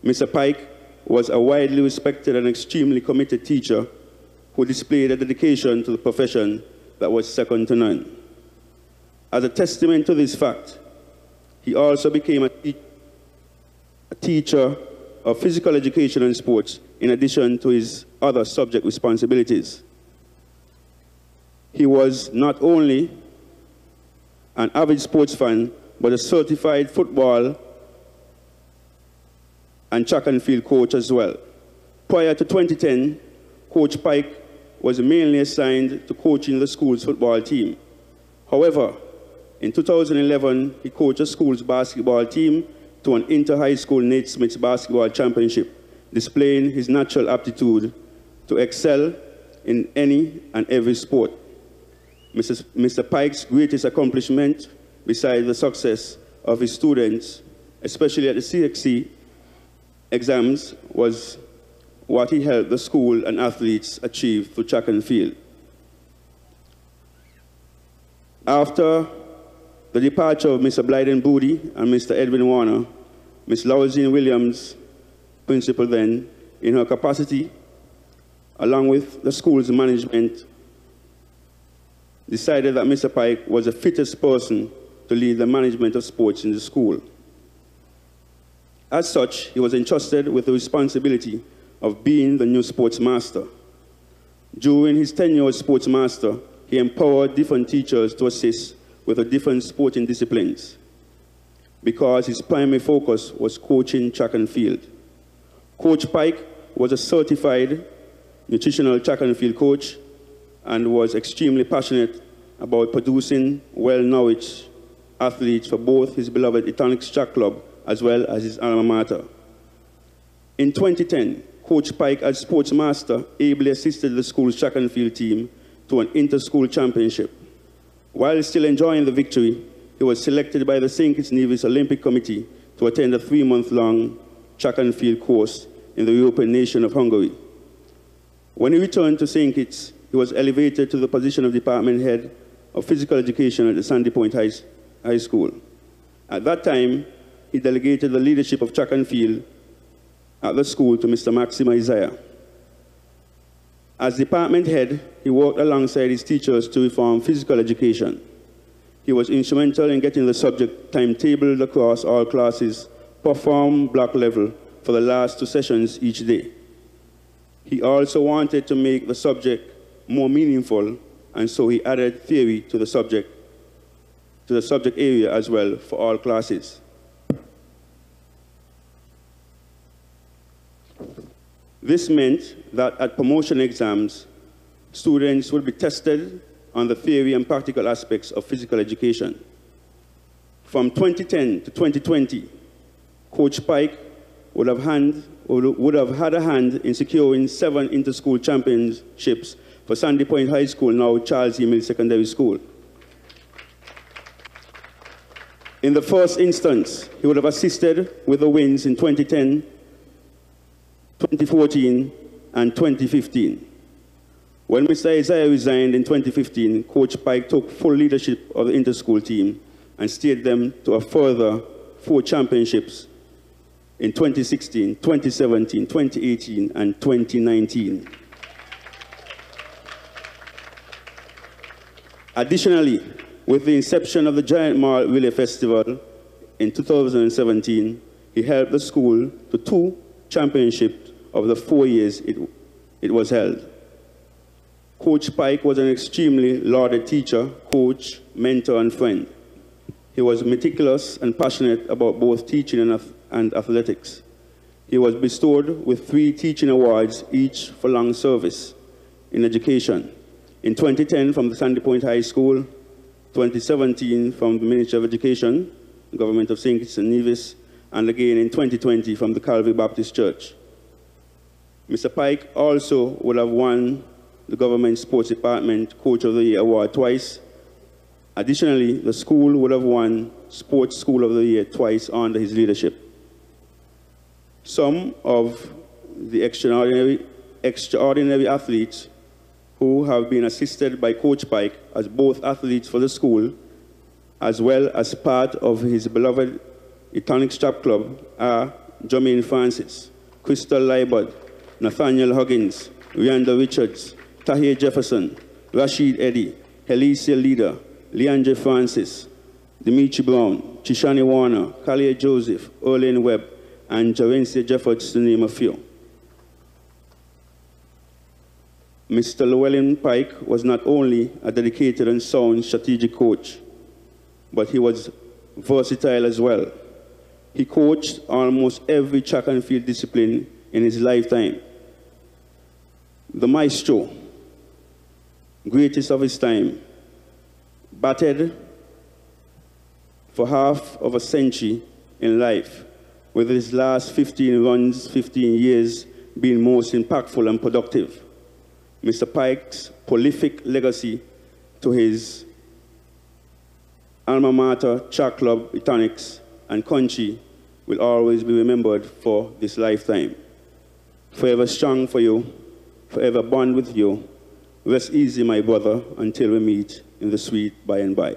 Mr. Pyke was a widely respected and extremely committed teacher who displayed a dedication to the profession that was second to none. As a testament to this fact, he also became a, te a teacher of physical education and sports in addition to his other subject responsibilities. He was not only an avid sports fan, but a certified football and track and field coach as well. Prior to 2010, Coach Pyke was mainly assigned to coaching the school's football team. However, In 2011, he coached the school's basketball team to an inter-high school Nate Smith's basketball championship, displaying his natural aptitude to excel in any and every sport. Mr. Pyke's greatest accomplishment, besides the success of his students, especially at the CXC exams, was what he helped the school and athletes achieve through track and field. After the departure of Mr. Blyden Booty and Mr. Edwin Warner, Ms. Laurine Williams, principal then, in her capacity, along with the school's management, decided that Mr. Pyke was the fittest person to lead the management of sports in the school. As such, he was entrusted with the responsibility of being the new sports master. During his tenure as sports master, he empowered different teachers to assist with the different sporting disciplines because his primary focus was coaching track and field. Coach Pyke was a certified nutritional track and field coach and was extremely passionate about producing well-nourished athletes for both his beloved Etonics Track Club as well as his alma mater. In 2010, Coach Pyke, as sports master, ably assisted the school's track and field team to an inter-school championship. While still enjoying the victory, he was selected by the St. Kitts Nevis Olympic Committee to attend a three-month-long track and field course in the European nation of Hungary. When he returned to St. Kitts, he was elevated to the position of department head of physical education at the Sandy Point High, High School. At that time, he delegated the leadership of track and field at the school to Mr. Maxim Isaiah. As department head, he worked alongside his teachers to reform physical education. He was instrumental in getting the subject timetabled across all classes, perform block level for the last two sessions each day. He also wanted to make the subject more meaningful, and so he added theory to the subject, to the subject area as well for all classes. This meant that at promotion exams, students would be tested on the theory and practical aspects of physical education. From 2010 to 2020, Coach Pyke would have, hand, would have had a hand in securing seven inter-school championships for Sandy Point High School, now Charles E. Mills Secondary School. In the first instance, he would have assisted with the wins in 2010, 2014, and 2015. When Mr. Isaiah resigned in 2015, Coach Pyke took full leadership of the inter-school team and steered them to a further four championships in 2016, 2017, 2018, and 2019. Additionally, with the inception of the Giant Mall Relay Festival in 2017, he helped the school to two championships of the four years it, it was held. Coach Pyke was an extremely lauded teacher, coach, mentor, and friend. He was meticulous and passionate about both teaching and, and athletics. He was bestowed with three teaching awards, each for long service in education. In 2010 from the Sandy Point High School, 2017 from the Ministry of Education, Government of St. Kitts and Nevis, and again in 2020 from the Calvary Baptist Church. Mr. Pyke also would have won the Government Sports Department Coach of the Year award twice. Additionally, the school would have won Sports School of the Year twice under his leadership. Some of the extraordinary, extraordinary athletes who have been assisted by Coach Pyke as both athletes for the school, as well as part of his beloved Etonics Track Club, are Jermaine Francis, Crystal Libod, Nathaniel Huggins, Rianda Richards, Tahir Jefferson, Rashid Eddy, Helicia Leader, Leandre Francis, Dimitri Brown, Chishani Warner, Kalia Joseph, Erlene Webb, and Jarencia Jeffords, to name a few. Mr. Llewellyn Pyke was not only a dedicated and sound strategic coach, but he was versatile as well. He coached almost every track and field discipline in his lifetime. The maestro, greatest of his time, batted for half of a century in life, with his last 15 runs, 15 years being most impactful and productive. Mr. Pyke's prolific legacy to his alma mater, Track Club, Etonics, and Conchi will always be remembered for this lifetime. Forever strong for you, forever bond with you. Rest easy, my brother, until we meet in the sweet by and by.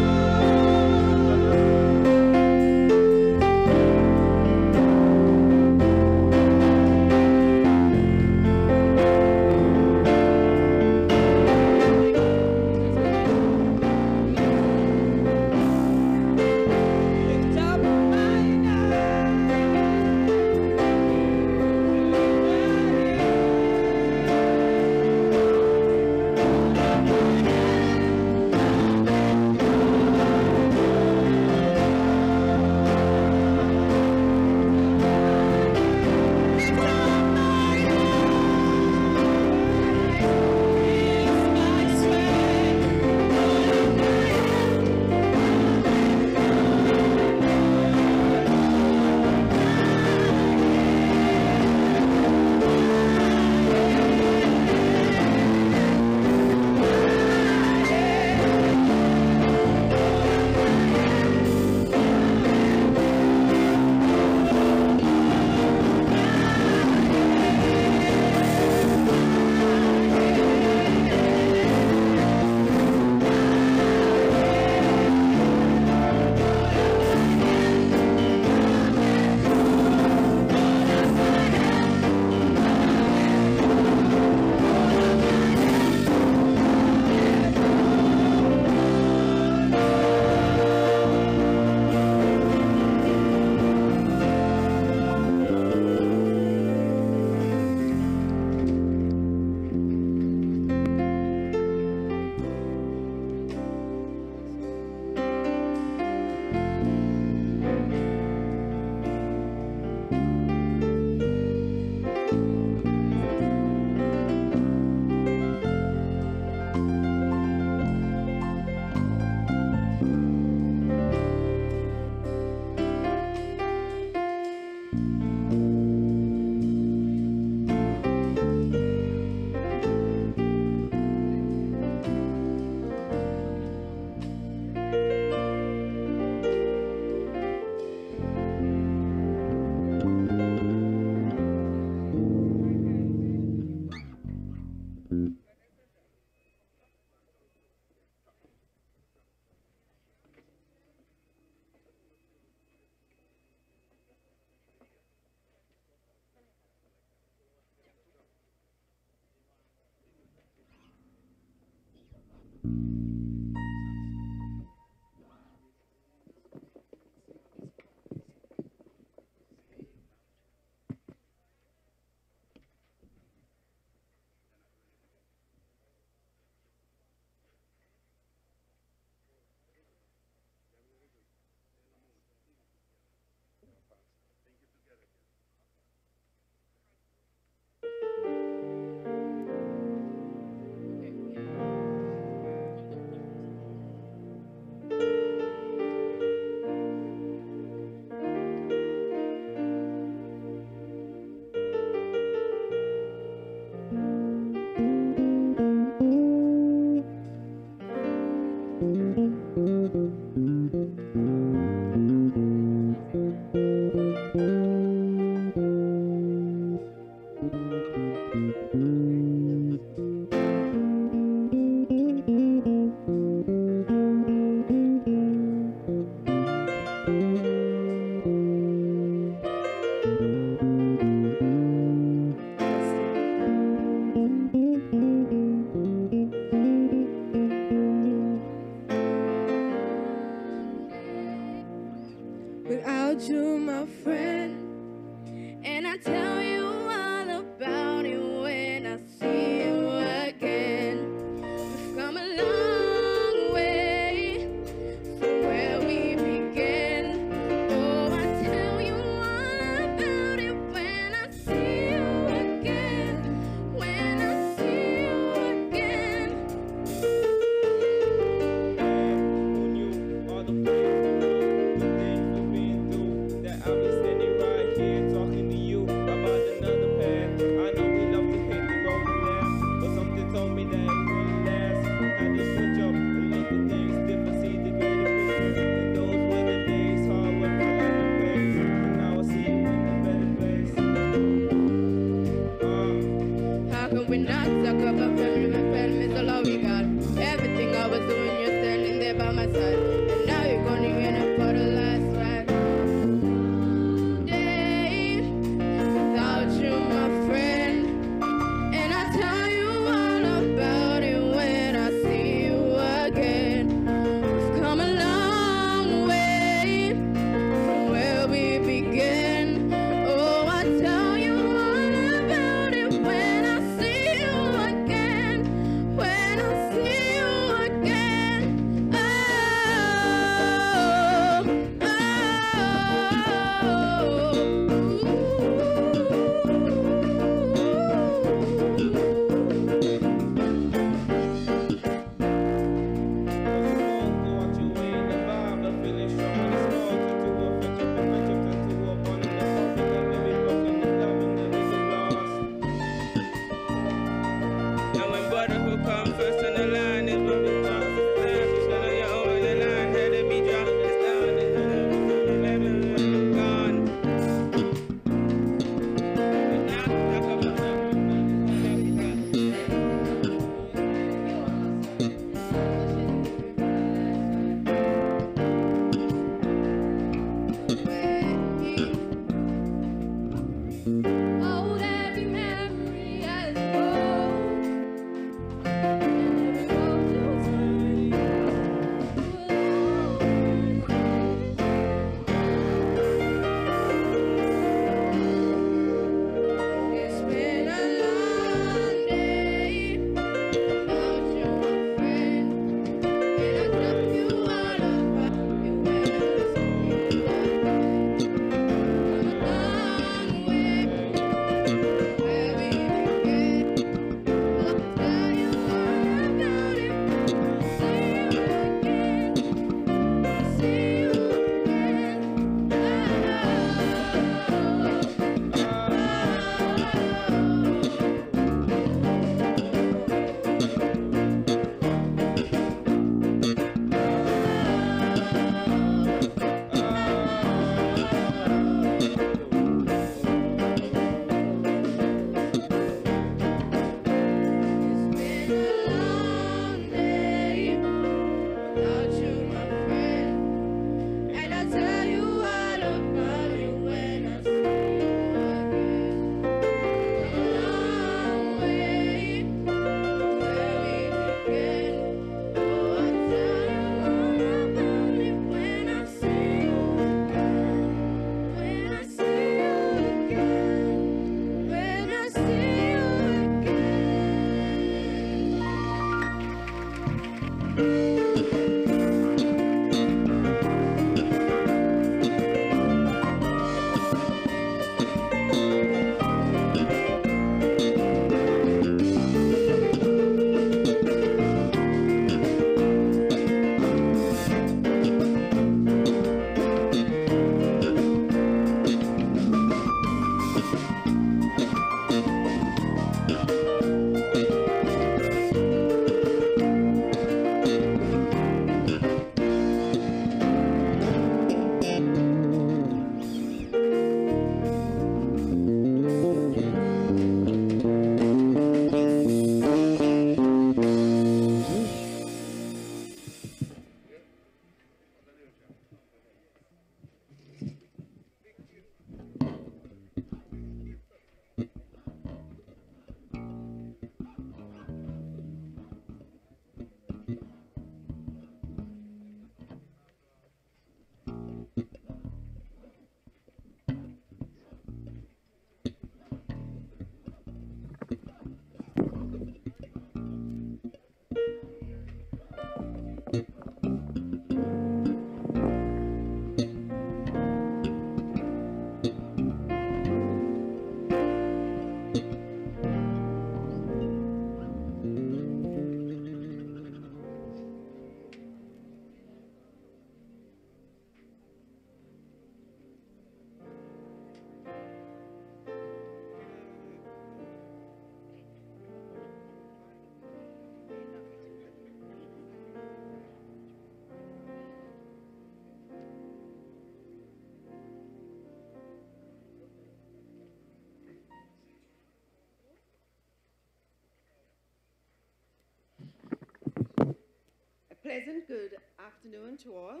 Good afternoon to all.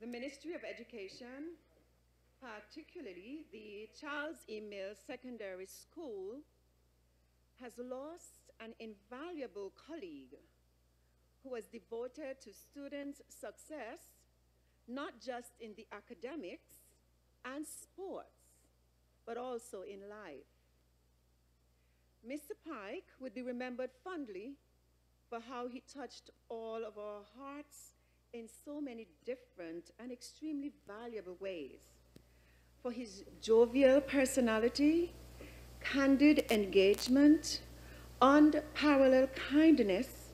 The Ministry of Education, particularly the Charles E. Mills Secondary School, has lost an invaluable colleague who was devoted to students' success, not just in the academics and sports, but also in life. Mr. Pyke would be remembered fondly for how he touched all of our hearts in so many different and extremely valuable ways. For his jovial personality, candid engagement, unparalleled kindness,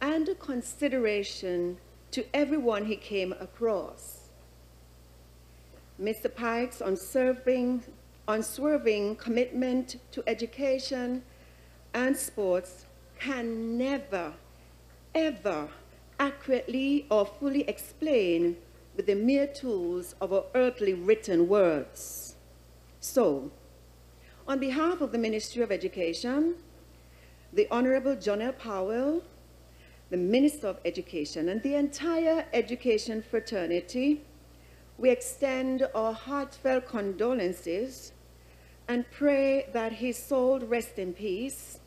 and consideration to everyone he came across. Mr. Pyke's unswerving, unswerving commitment to education and sports can never, ever accurately or fully explain with the mere tools of our earthly written words. So, on behalf of the Ministry of Education, the Honorable John L. Powell, the Minister of Education, and the entire education fraternity, we extend our heartfelt condolences and pray that his soul rest in peace.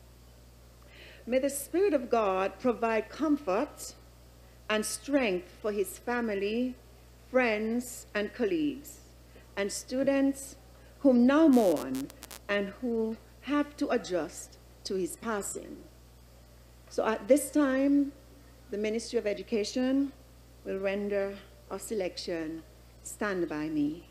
May the Spirit of God provide comfort and strength for his family, friends, and colleagues, and students whom now mourn and who have to adjust to his passing. So at this time, the Ministry of Education will render a selection, Stand By Me.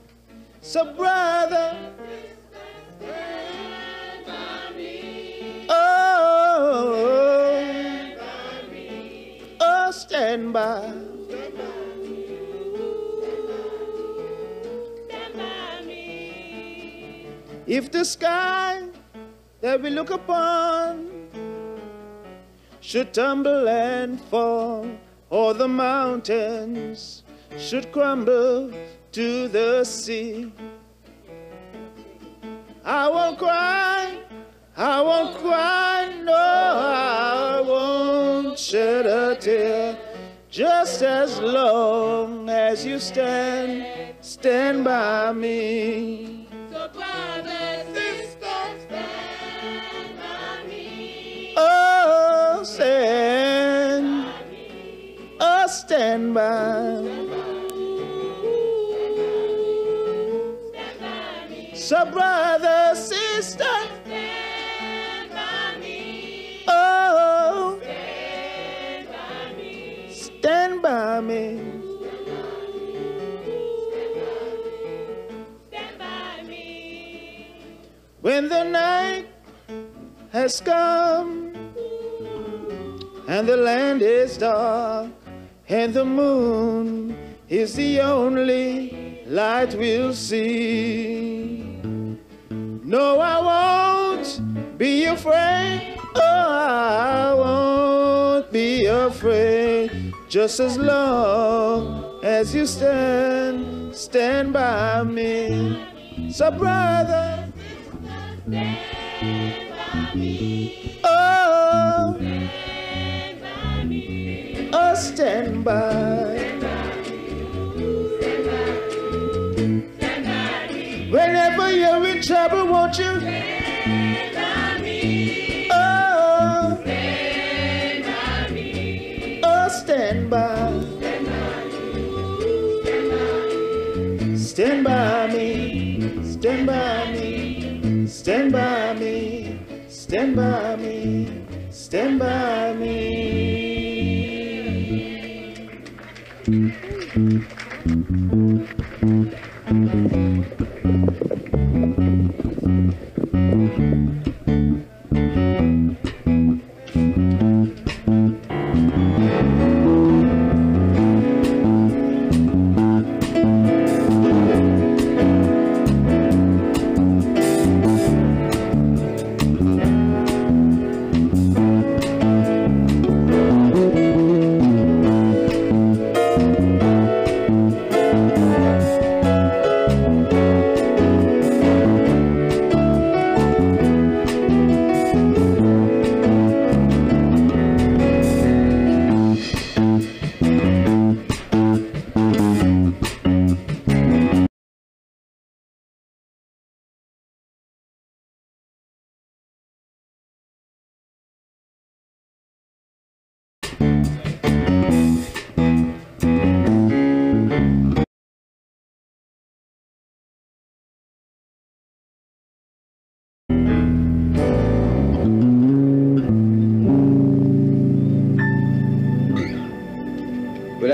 So, brother, oh, oh, stand by. Me standby stand by me if the sky that we look upon should tumble and fall, or the mountains should crumble to the sea. I won't cry, I won't cry, no, I won't shed a tear. Just as long as you stand, stand by me. So brothers, sisters, stand by me. Oh, stand, oh, stand by. So, brother, sister, stand by me. oh, stand by me. stand by me. When the night has come and the land is dark and the moon is the only light we'll see. No, I won't be afraid. Oh, I won't be afraid. Just as long as you stand, stand by me. So, brother, oh, oh, stand by. Whenever you're trouble, won't you? Oh, Stand by me. oh, stand by. Stand by you. Stand by me, stand by me, stand by me, stand by me, stand by me. Mm-hmm.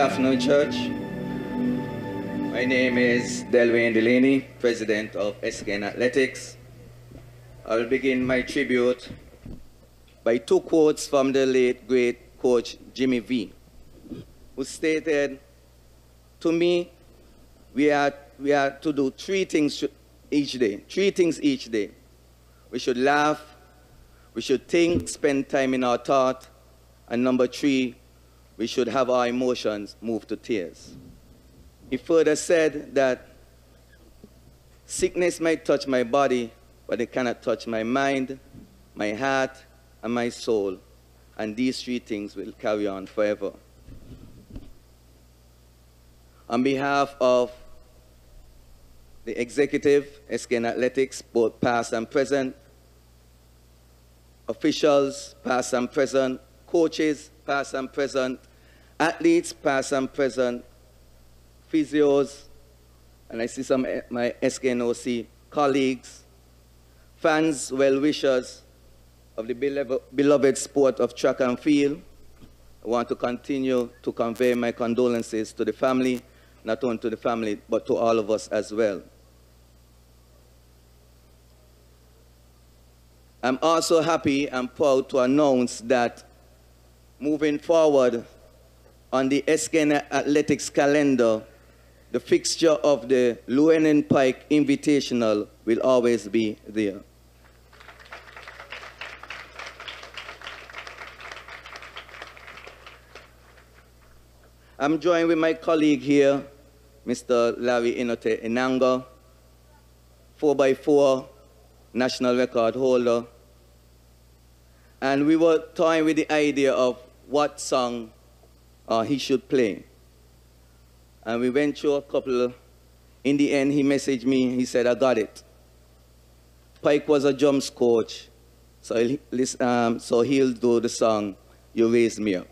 Afternoon, church. My name is Delwayne Delaney, president of SKN Athletics. I will begin my tribute by two quotes from the late great coach Jimmy V, who stated, To me, we are, we are to do three things each day, three things each day. We should laugh, we should think, spend time in our thought, and number three, we should have our emotions move to tears. He further said that sickness might touch my body, but it cannot touch my mind, my heart, and my soul. And these three things will carry on forever. On behalf of the executive, SKN Athletics, both past and present, officials, past and present, coaches, past and present, athletes, past and present, physios, and I see some eh, my SKNOC colleagues, fans, well-wishers of the beloved, beloved sport of track and field. I want to continue to convey my condolences to the family, not only to the family, but to all of us as well. I'm also happy and proud to announce that moving forward on the SKN Athletics calendar, the fixture of the Llewellyn Pyke Invitational will always be there. I'm joined with my colleague here, Mr. Larry Inote Inanga, 4x4 national record holder. And we were toying with the idea of what song uh, he should play. And we went through a couple. In the end, he messaged me. He said, I got it. Pyke was a jumps coach, so um, so he'll do the song, You Raise Me Up.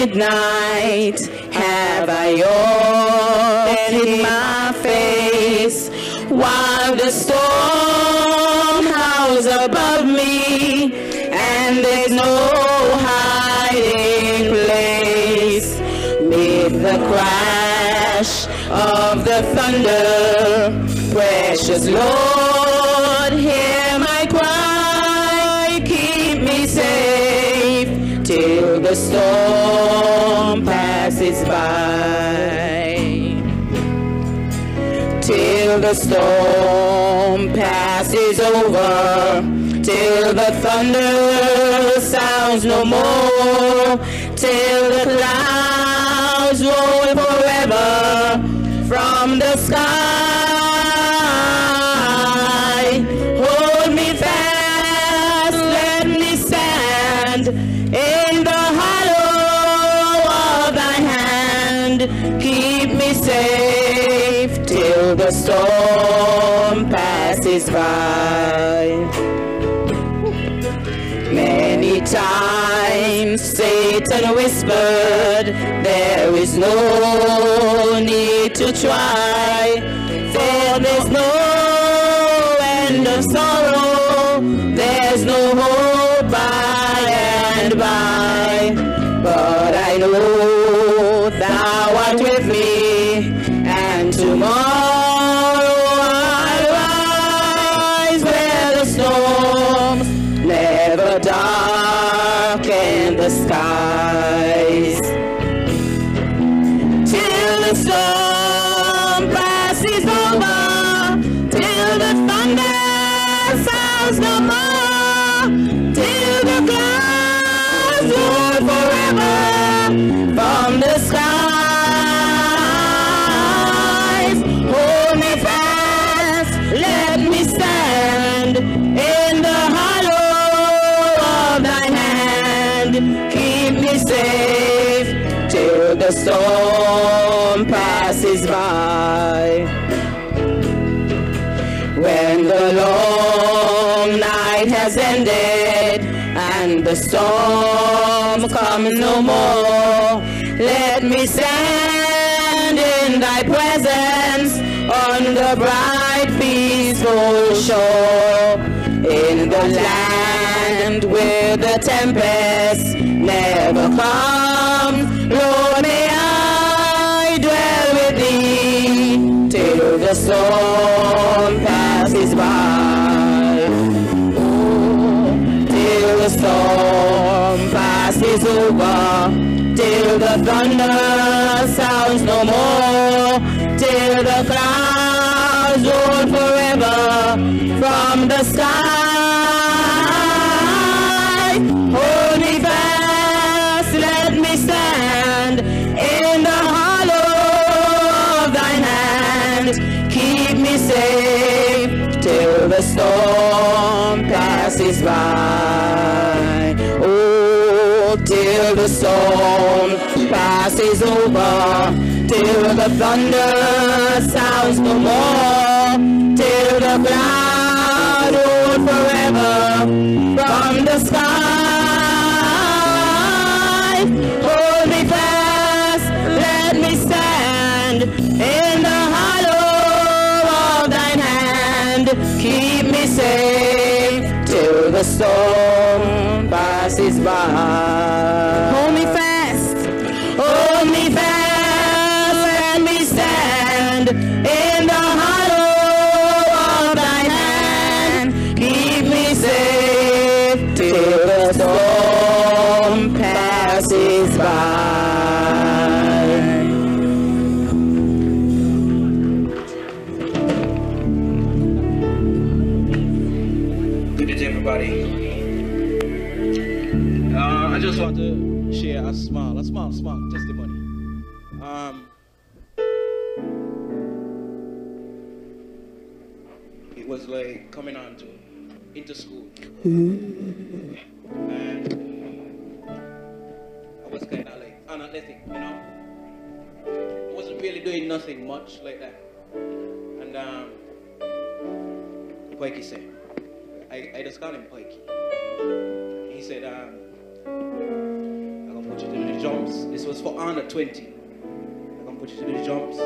midnight have I opened my face while the storm howls above me and there's no hiding place with the crash of the thunder. Precious Lord hear my cry keep me safe till the storm by till the storm passes over, till the thunder sounds no more, till the clouds roll forever from the sky. There is no need to try. storm come no more. Let me stand in thy presence on the bright peaceful shore in the land with the tempest Till the thunder sounds no more, till the clouds roll forever from the sky. thunder Poiki said. I, I just called him Poiki. He said, um, I'm going to put you do the jumps. This was for under 20. I'm going to put you through the jumps.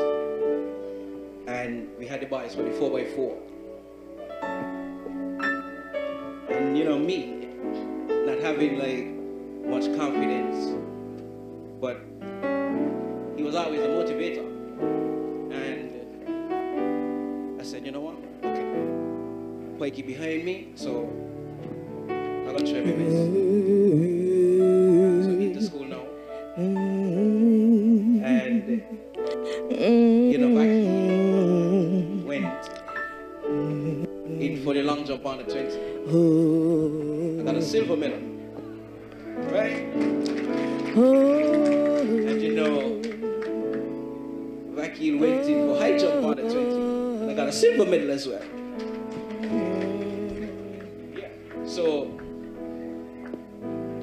And we had the bikes for the 4x4. And you know, me, not having like much confidence Pikey behind me, so I'm gonna try my best. So into school now. And uh, you know, back went in for the long jump on the 20. I got a silver medal. Right? And you know, Vakil went in for high jump on the 20. And I got a silver medal as well.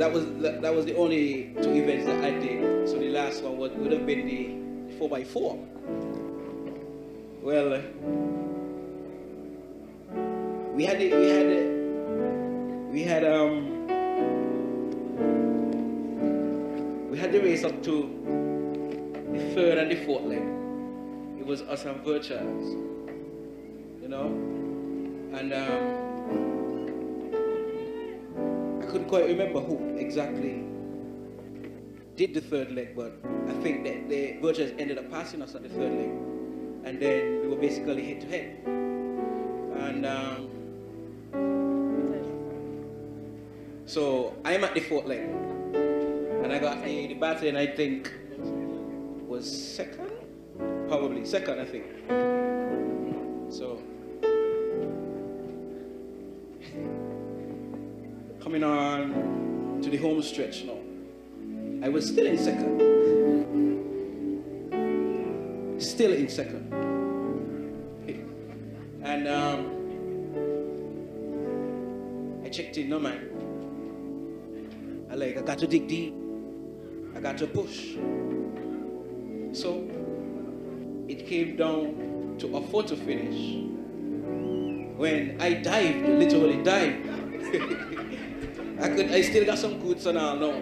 That was that, was the only two events that I did. So the last one would, would have been the 4x4. Well, uh, we had we had we had um we had the race up to the third and the fourth leg. It was us and you know, and um, couldn't quite remember who exactly did the third leg, but I think that the Verchild's ended up passing us at the third leg, and then we were basically head to head, and. Um, So I'm at the fourth leg. And I got the, the battalion, I think, was second? Probably second, I think. So, coming on to the home stretch now. I was still in second. Still in second. (laughs) And um, I checked in, no man. I like, I got to dig deep. I got to push. So it came down to a photo finish when I dived, literally dived. (laughs) I could, I still got some goods and all now. (laughs)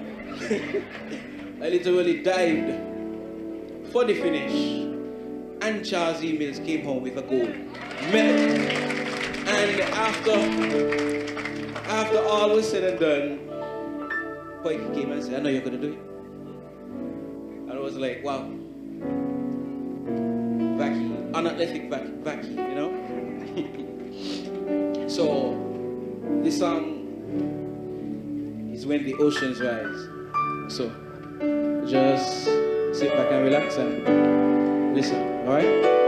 I literally dived for the finish. And Charles E. Mills came home with a gold medal. And after, after all was said and done, Pikey came and said, I know you're going to do it. And I was like, wow. Vaki, unathletic Vaki, Vaki you know? (laughs) so, this song is When the Oceans Rise. So, just sit back and relax and listen, alright? Hide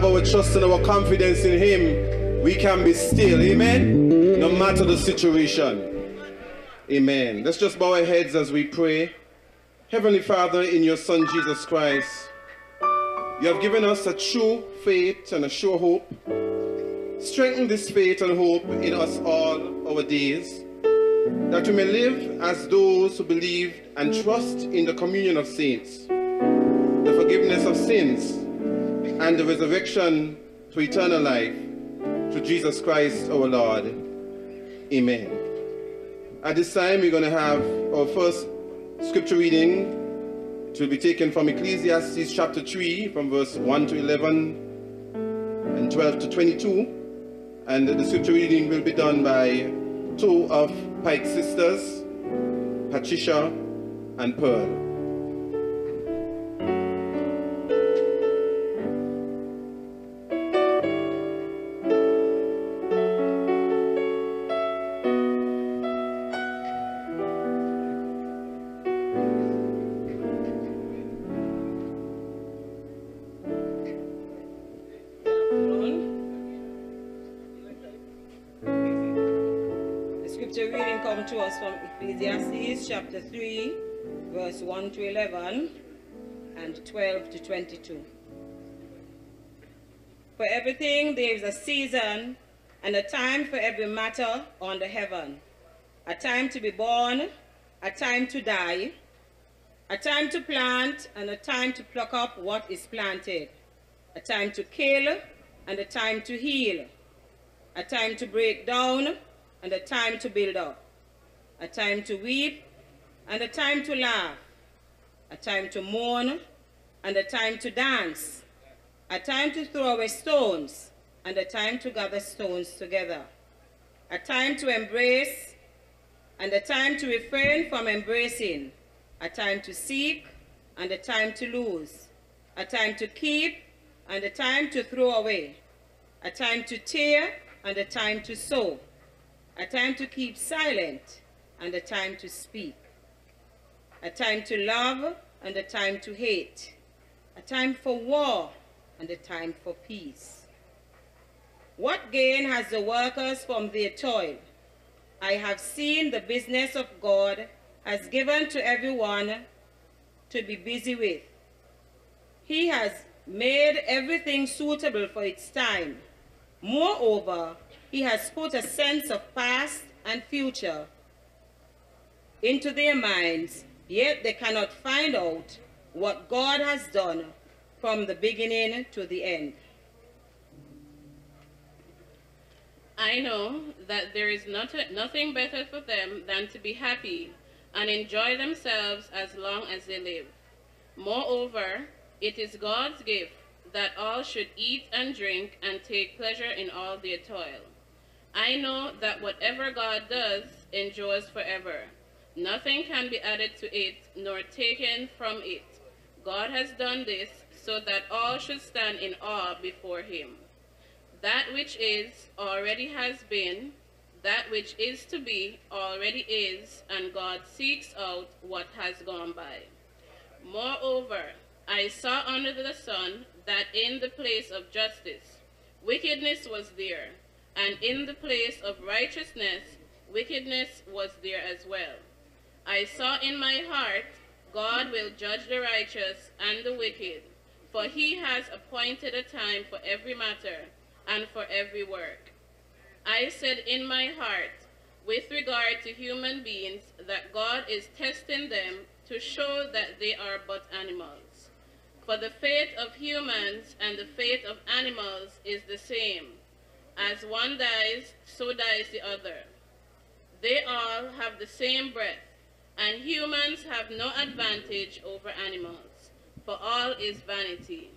have our trust and our confidence in Him, we can be still. Amen? No matter the situation. Amen. Let's just bow our heads as we pray. Heavenly Father, in your Son Jesus Christ, you have given us a true faith and a sure hope. Strengthen this faith and hope in us all our days, that we may live as those who believe and trust in the communion of saints, the forgiveness of sins, and the resurrection to eternal life through Jesus Christ our Lord. Amen. At this time, we're going to have our first scripture reading. It will be taken from Ecclesiastes chapter 3, from verse 1 to 11 and 12 to 22. And the scripture reading will be done by two of Pyke's sisters, Patricia and Pearl. 12 22. For everything there is a season and a time for every matter under heaven. A time to be born, a time to die, a time to plant and a time to pluck up what is planted, a time to kill and a time to heal, a time to break down and a time to build up, a time to weep and a time to laugh, a time to mourn and a time to dance, a time to throw away stones and a time to gather stones together, a time to embrace and a time to refrain from embracing, a time to seek and a time to lose, a time to keep and a time to throw away, a time to tear and a time to sow, a time to keep silent and a time to speak, a time to love and a time to hate, a time for war and a time for peace. What gain has the workers from their toil? I have seen the business of God has given to everyone to be busy with. He has made everything suitable for its time. Moreover, he has put a sense of past and future into their minds, yet they cannot find out what God has done from the beginning to the end. I know that there is not, nothing better for them than to be happy and enjoy themselves as long as they live. Moreover, it is God's gift that all should eat and drink and take pleasure in all their toil. I know that whatever God does endures forever. Nothing can be added to it nor taken from it. God has done this so that all should stand in awe before him. That which is already has been, that which is to be already is, and God seeks out what has gone by. Moreover, I saw under the sun that in the place of justice wickedness was there, and in the place of righteousness wickedness was there as well. I saw in my heart, God will judge the righteous and the wicked, for he has appointed a time for every matter and for every work. I said in my heart, with regard to human beings, that God is testing them to show that they are but animals. For the fate of humans and the fate of animals is the same. As one dies, so dies the other. They all have the same breath, and humans have no advantage over animals, for all is vanity.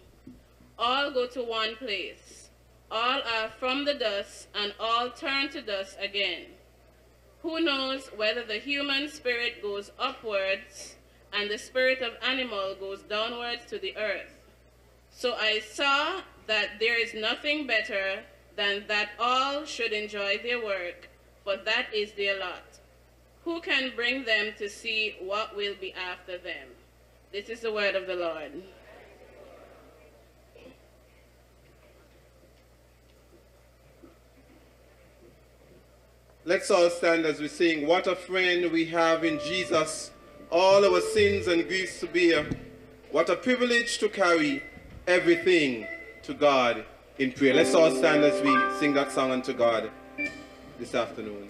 All go to one place. All are from the dust, and all turn to dust again. Who knows whether the human spirit goes upwards and the spirit of animal goes downwards to the earth? So I saw that there is nothing better than that all should enjoy their work, for that is their lot. Who can bring them to see what will be after them? This is the word of the Lord. Let's all stand as we sing, What a friend we have in Jesus, all our sins and griefs to bear. What a privilege to carry everything to God in prayer. Let's all stand as we sing that song unto God this afternoon.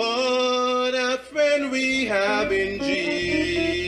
What a friend we have in Jesus.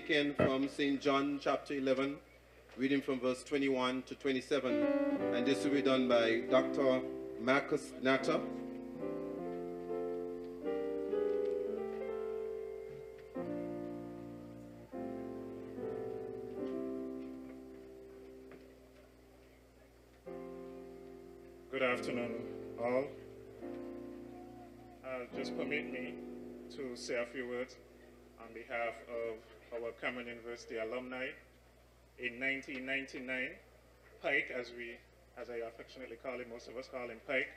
Taken from St. John chapter 11, reading from verse 21 to 27. And this will be done by Dr. Marcus Natter. Good afternoon, all. Uh, just permit me to say a few words on behalf of our Cameron University alumni. In 1999, Pyke, as we, as I affectionately call him, most of us call him Pyke,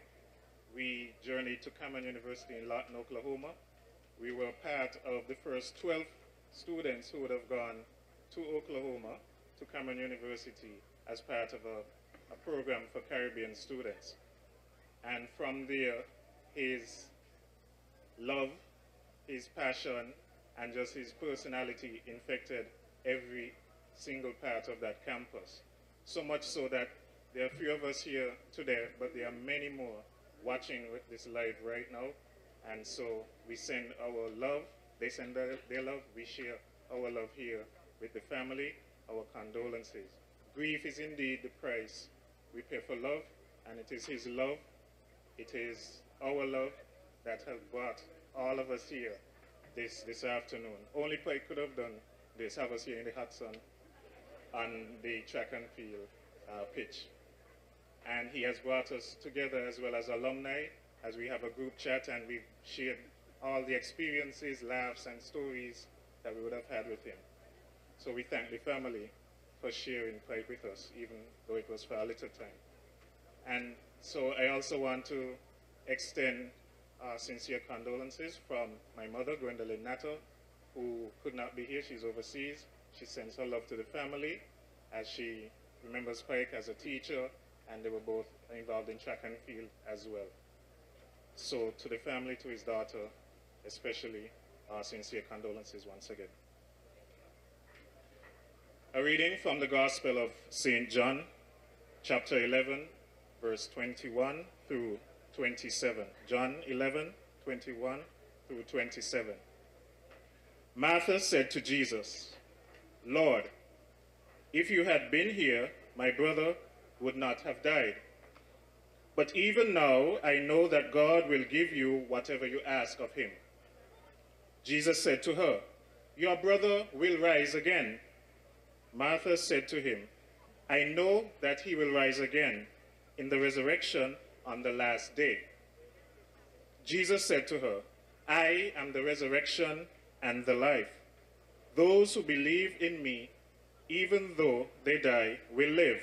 we journeyed to Cameron University in Lawton, Oklahoma. We were part of the first 12 students who would have gone to Oklahoma, to Cameron University, as part of a, a program for Caribbean students. And from there, his love, his passion, and just his personality infected every single part of that campus. So much so that there are a few of us here today, but there are many more watching this live right now. And so we send our love, they send their, their love, we share our love here with the family, our condolences. Grief is indeed the price we pay for love, and it is his love, it is our love that has brought all of us here this, this afternoon. Only Pyke could have done this, have us here in the hot sun on the track and field uh, pitch. And he has brought us together as well as alumni, as we have a group chat and we've shared all the experiences, laughs, and stories that we would have had with him. So we thank the family for sharing Pyke with us, even though it was for a little time. And so I also want to extend uh, sincere condolences from my mother, Gwendolyn Natter, who could not be here. She's overseas. She sends her love to the family as she remembers Pyke as a teacher and they were both involved in track and field as well. So to the family, to his daughter, especially, our sincere condolences once again. A reading from the Gospel of St. John, chapter 11, verse 21 through 27. John 11, 21 through 27. Martha said to Jesus, Lord, if you had been here, my brother would not have died. But even now, I know that God will give you whatever you ask of him. Jesus said to her, Your brother will rise again. Martha said to him, I know that he will rise again in the resurrection on the last day. Jesus said to her, I am the resurrection and the life. Those who believe in me, even though they die, will live.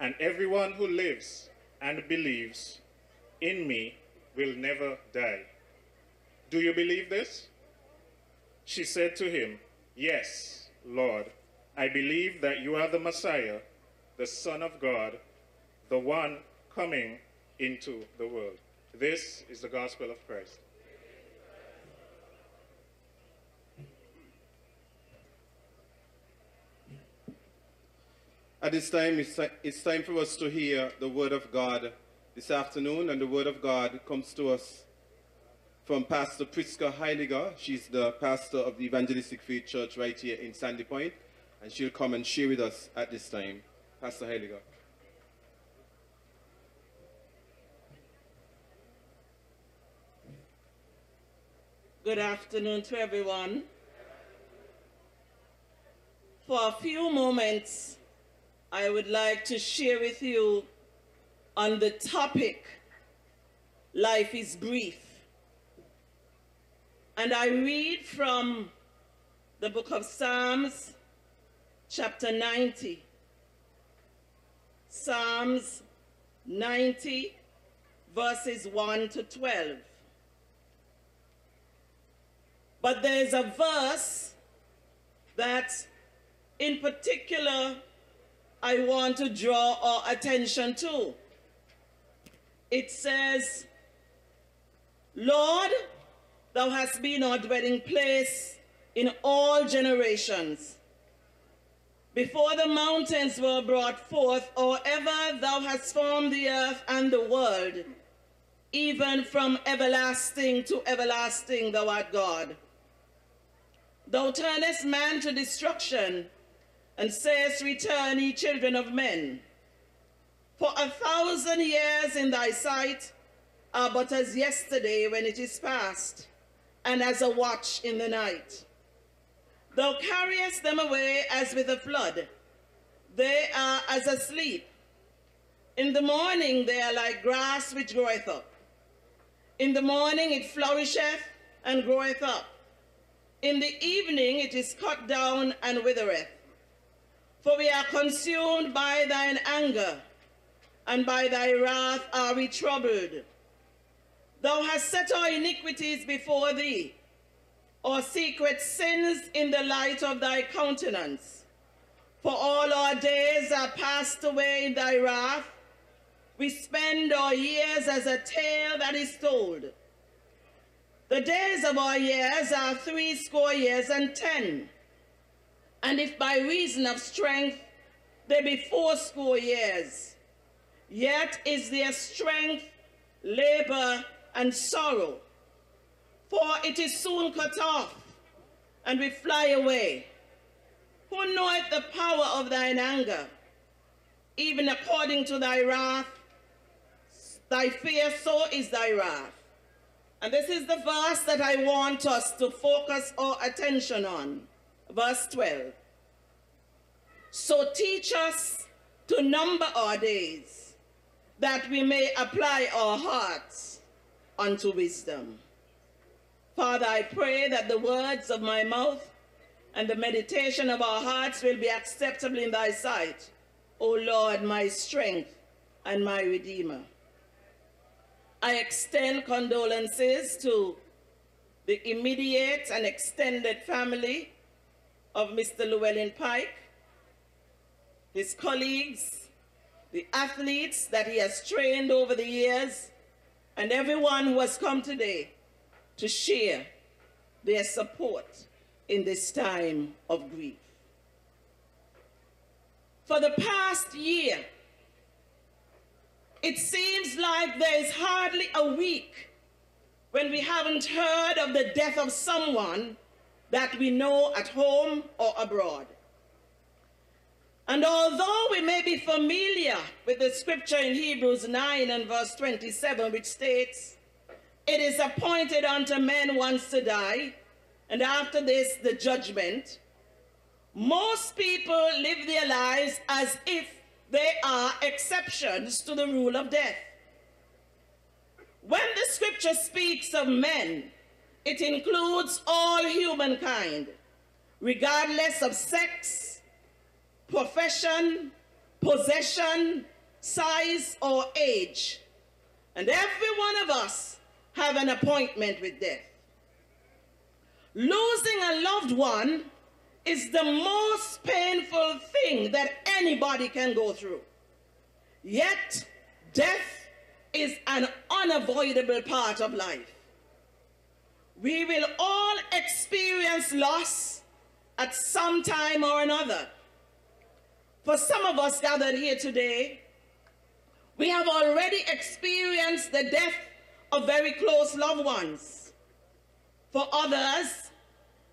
And everyone who lives and believes in me will never die. Do you believe this? She said to him, Yes, Lord. I believe that you are the Messiah, the Son of God, the one coming into the world. This is the gospel of Christ. At this time, it's, time for us to hear the word of God this afternoon, and the word of God comes to us from Pastor Priska Heiliger. She's the pastor of the Evangelistic Faith Church right here in Sandy Point, and she'll come and share with us at this time. Pastor Heiliger. Good afternoon to everyone. For a few moments, I would like to share with you on the topic, Life is Brief. And I read from the book of Psalms, chapter 90. Psalms 90, verses 1 to 12. But there's a verse that in particular I want to draw our attention to. It says, Lord, thou hast been our dwelling place in all generations. Before the mountains were brought forth, or ever thou hast formed the earth and the world, even from everlasting to everlasting thou art God. Thou turnest man to destruction, and sayest, Return, ye children of men. For a thousand years in thy sight are but as yesterday when it is past, and as a watch in the night. Thou carriest them away as with a flood. They are as asleep. In the morning they are like grass which groweth up. In the morning it flourisheth and groweth up. In the evening it is cut down and withereth. For we are consumed by thine anger, and by thy wrath are we troubled. Thou hast set our iniquities before thee, our secret sins in the light of thy countenance. For all our days are passed away in thy wrath. We spend our years as a tale that is told. The days of our years are threescore years and ten. And if by reason of strength they be fourscore years, yet is their strength, labor, and sorrow. For it is soon cut off, and we fly away. Who knoweth the power of thine anger? Even according to thy wrath, thy fear, so is thy wrath. And this is the verse that I want us to focus our attention on. Verse 12. So teach us to number our days, that we may apply our hearts unto wisdom. Father, I pray that the words of my mouth and the meditation of our hearts will be acceptable in thy sight, O Lord, my strength and my redeemer. I extend condolences to the immediate and extended family of Mr. Llewellyn Pyke, his colleagues, the athletes that he has trained over the years, and everyone who has come today to share their support in this time of grief. For the past year, it seems like there is hardly a week when we haven't heard of the death of someone that we know at home or abroad. And although we may be familiar with the scripture in Hebrews 9 and verse 27, which states, It is appointed unto men once to die, and after this, the judgment. Most people live their lives as if they are exceptions to the rule of death. When the scripture speaks of men, it includes all humankind, regardless of sex, profession, possession, size, or age. And every one of us have an appointment with death. Losing a loved one is the most painful thing that anybody can go through. Yet, death is an unavoidable part of life. We will all experience loss at some time or another. For some of us gathered here today, we have already experienced the death of very close loved ones. For others,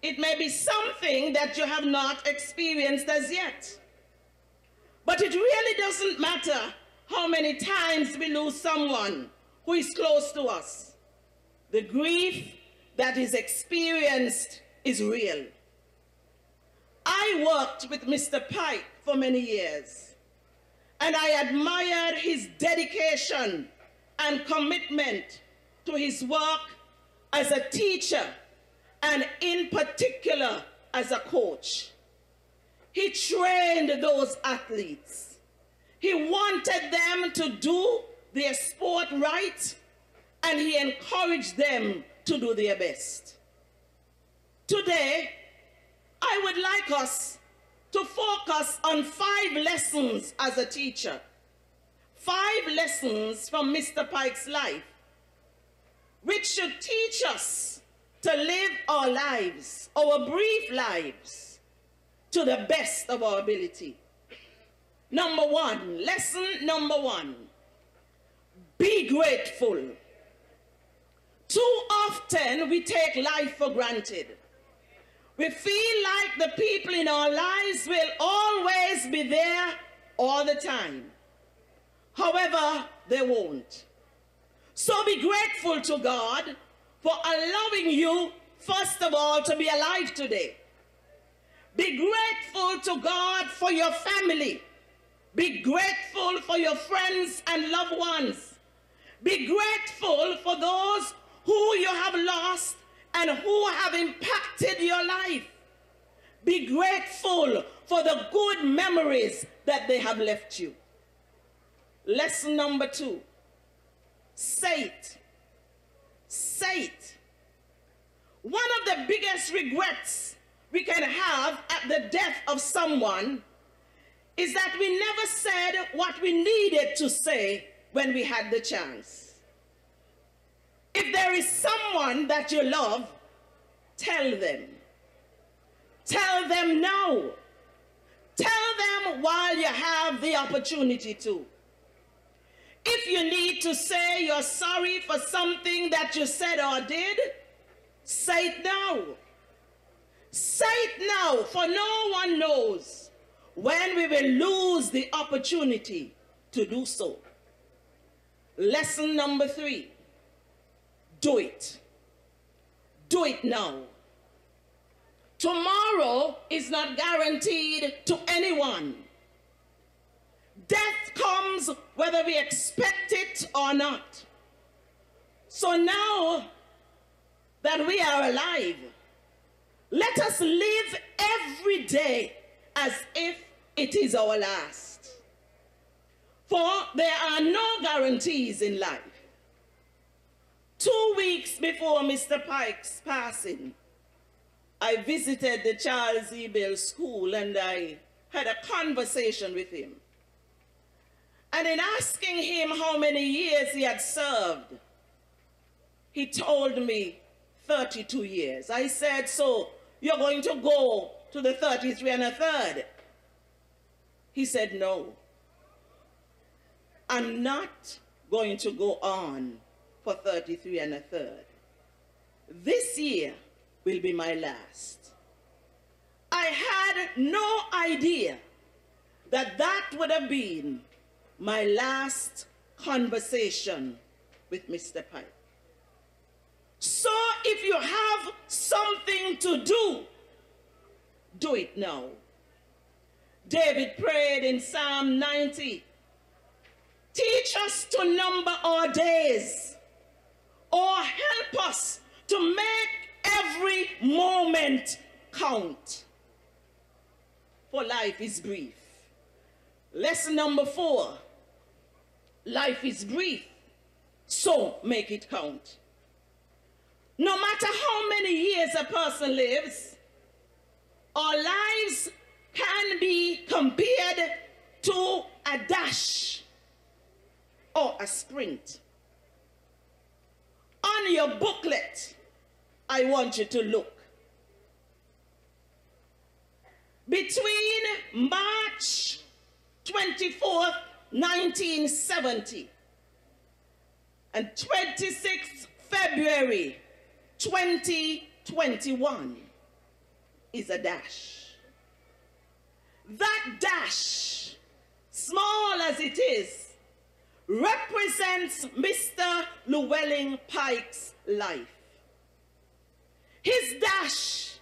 it may be something that you have not experienced as yet. But it really doesn't matter how many times we lose someone who is close to us. The grief that is experienced is real. I worked with Mr. Pyke for many years, and I admired his dedication and commitment to his work as a teacher and in particular as a coach. He trained those athletes. He wanted them to do their sport right and he encouraged them to do their best. Today, I would like us to focus on five lessons as a teacher. Five lessons from Mr. Pyke's life, which should teach us to live our lives, our brief lives, to the best of our ability. Number one, lesson number one, be grateful. Too often we take life for granted. We feel like the people in our lives will always be there all the time. However, they won't. So be grateful to God for allowing you, first of all, to be alive today. Be grateful to God for your family. Be grateful for your friends and loved ones. Be grateful for those who you have lost and who have impacted your life. Be grateful for the good memories that they have left you. Lesson number two say it. Say it. One of the biggest regrets we can have at the death of someone is that we never said what we needed to say when we had the chance. If there is someone that you love, tell them. Tell them now. Tell them while you have the opportunity to. If you need to say you're sorry for something that you said or did, say it now. Say it now, for no one knows when we will lose the opportunity to do so. Lesson number three do it. Do it now. Tomorrow is not guaranteed to anyone. Death comes whether we expect it or not. So now that we are alive, let us live every day as if it is our last. For there are no guarantees in life. Two weeks before Mr. Pyke's passing, I visited the Charles E. Bell School and I had a conversation with him. And in asking him how many years he had served, he told me 32 years. I said, So you're going to go to the 33 and a third? He said, No. I'm not going to go on for 33 and a third. This year will be my last. I had no idea that that would have been my last conversation with Mr. Pyke. So if you have something to do, do it now. David prayed in Psalm 90 Teach us to number our days, or help us to make every moment count. For life is brief. Lesson number four life is brief, so make it count. No matter how many years a person lives, our lives can be compared to a dash or a sprint. On your booklet, I want you to look. Between March 24th, 1970 and 26th February 2021 is a dash. That dash, small as it is, represents Mr. Llewellyn Pyke's life. His dash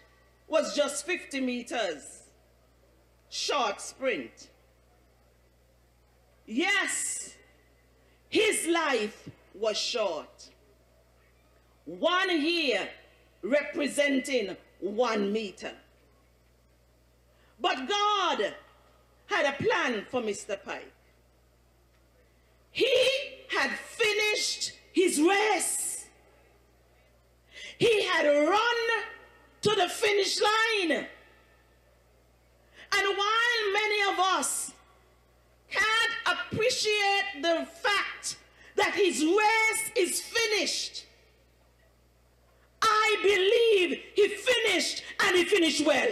was just 50 meters, short sprint. Yes, his life was short. One year representing one meter. But God had a plan for Mr. Pyke. He had finished his race. He had run to the finish line. And while many of us can't appreciate the fact that his race is finished, I believe he finished and he finished well.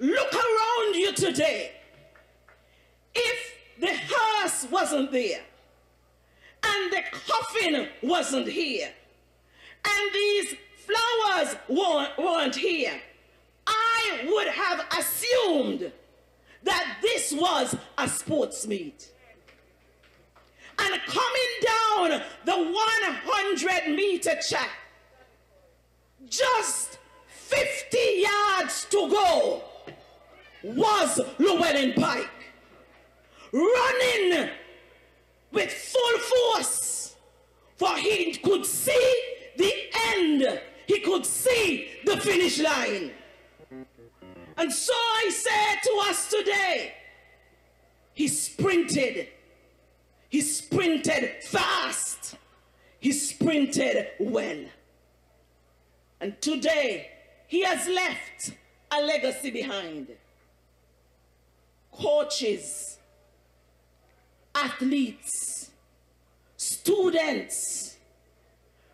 Look around you today. If the hearse wasn't there, and the coffin wasn't here, and these flowers weren't, weren't here, I would have assumed that this was a sports meet. And coming down the 100 meter track, just 50 yards to go, was Llewellyn Pyke running with full force, for he could see the end, he could see the finish line. And so I say to us today, he sprinted. He sprinted fast. He sprinted well. And today, he has left a legacy behind. Coaches, athletes, students,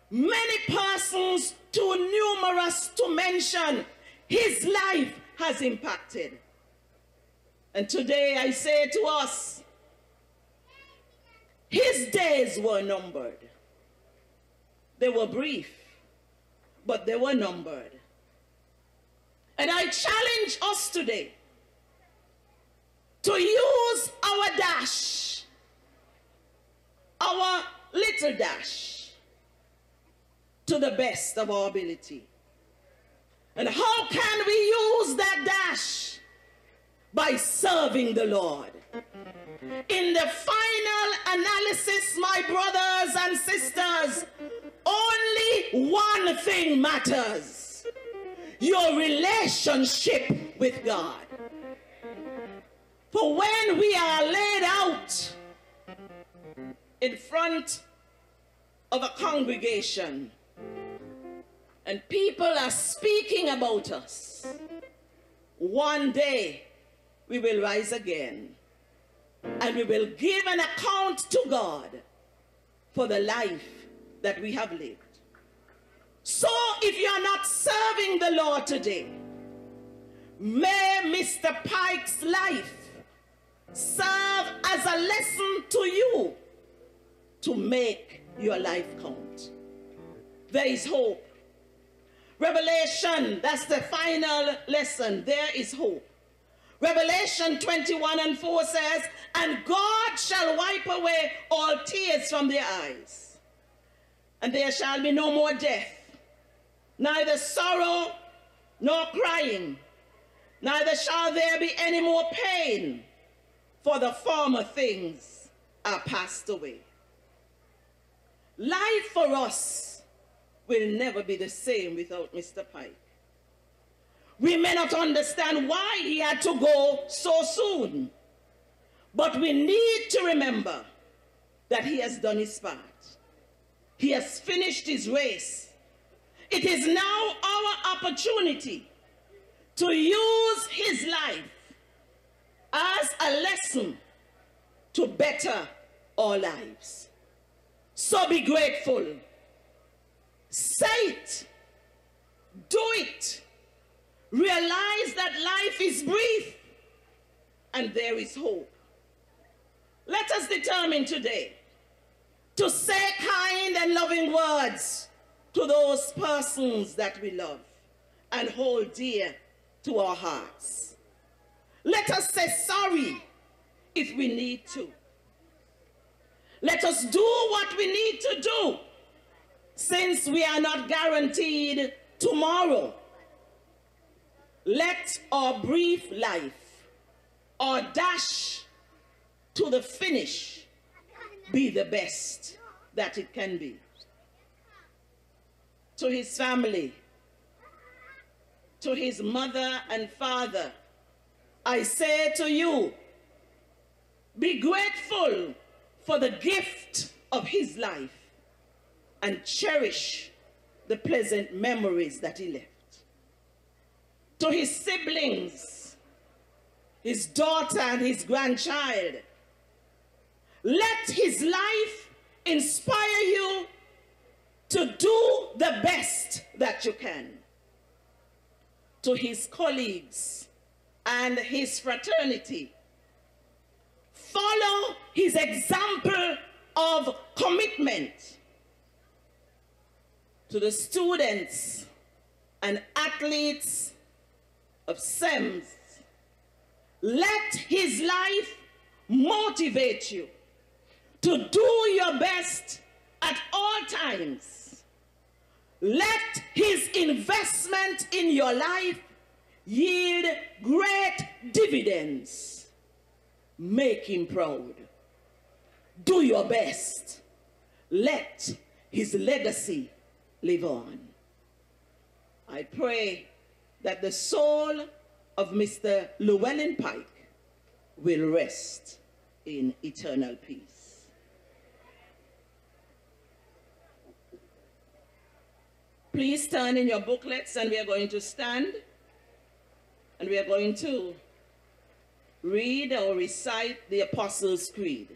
many persons too numerous to mention, his life has impacted. And today I say to us, his days were numbered. They were brief, but they were numbered. And I challenge us today to use our dash, our little dash, to the best of our ability. And how can we use that dash? By serving the Lord. In the final analysis, my brothers and sisters, only one thing matters your relationship with God. For when we are laid out in front of a congregation and people are speaking about us, one day we will rise again. and we will give an account to God for the life that we have lived. So if you are not serving the Lord today, may Mr. Pyke's life serve as a lesson to you to make your life count. There is hope. Revelation, that's the final lesson. There is hope. Revelation 21 and 4 says, And God shall wipe away all tears from their eyes, and there shall be no more death, neither sorrow nor crying, neither shall there be any more pain, for the former things are passed away. Life for us will never be the same without Mr. Pyke. We may not understand why he had to go so soon, but we need to remember that he has done his part. He has finished his race. It is now our opportunity to use his life as a lesson to better our lives. So be grateful. Say it. Do it. Realize that life is brief and there is hope. Let us determine today to say kind and loving words to those persons that we love and hold dear to our hearts. Let us say sorry if we need to. Let us do what we need to do since we are not guaranteed tomorrow. Let our brief life, our dash to the finish, be the best that it can be. To his family, to his mother and father, I say to you, be grateful for the gift of his life and cherish the pleasant memories that he left. To his siblings, his daughter and his grandchild, let his life inspire you to do the best that you can. To his colleagues and his fraternity, follow his example of commitment to the students and athletes of SEMS. Let his life motivate you to do your best at all times. Let his investment in your life yield great dividends. Make him proud. Do your best. Let his legacy live on. I pray that the soul of Mr. Llewellyn Pyke will rest in eternal peace. Please turn in your booklets and we are going to stand and we are going to read or recite the Apostles' Creed.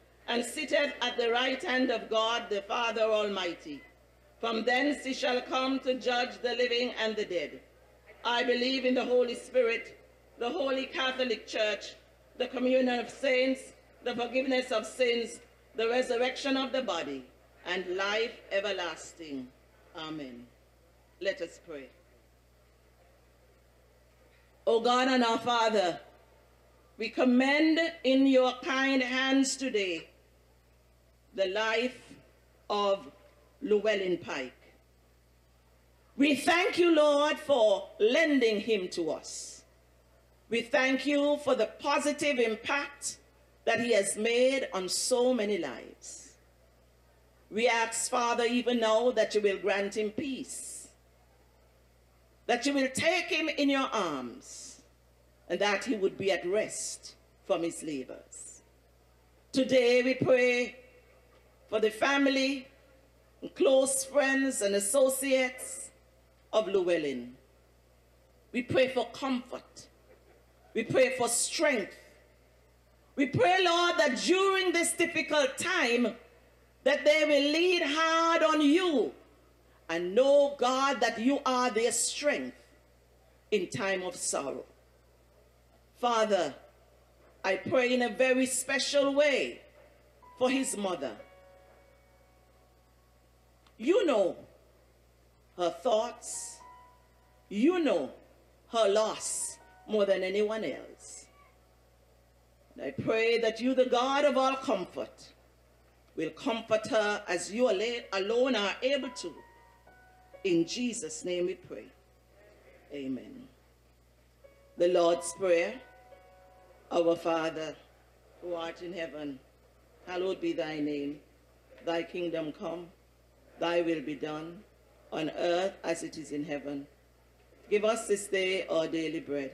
and sitteth at the right hand of God the Father Almighty. From thence he shall come to judge the living and the dead. I believe in the Holy Spirit, the Holy Catholic Church, the communion of saints, the forgiveness of sins, the resurrection of the body, and life everlasting. Amen. Let us pray. O God and our Father, we commend in your kind hands today the life of Llewellyn Pyke. We thank you, Lord, for lending him to us. We thank you for the positive impact that he has made on so many lives. We ask, Father, even now that you will grant him peace, that you will take him in your arms, and that he would be at rest from his labors. Today we pray for the family, close friends, and associates of Llewellyn. We pray for comfort. We pray for strength. We pray, Lord, that during this difficult time, that they will lean hard on you and know, God, that you are their strength in time of sorrow. Father, I pray in a very special way for his mother. You know her thoughts. You know her loss more than anyone else. And I pray that you, the God of all comfort, will comfort her as you alone are able to. In Jesus' name we pray. Amen. The Lord's Prayer. Our Father, who art in heaven, hallowed be thy name. Thy kingdom come, thy will be done, on earth as it is in heaven. Give us this day our daily bread,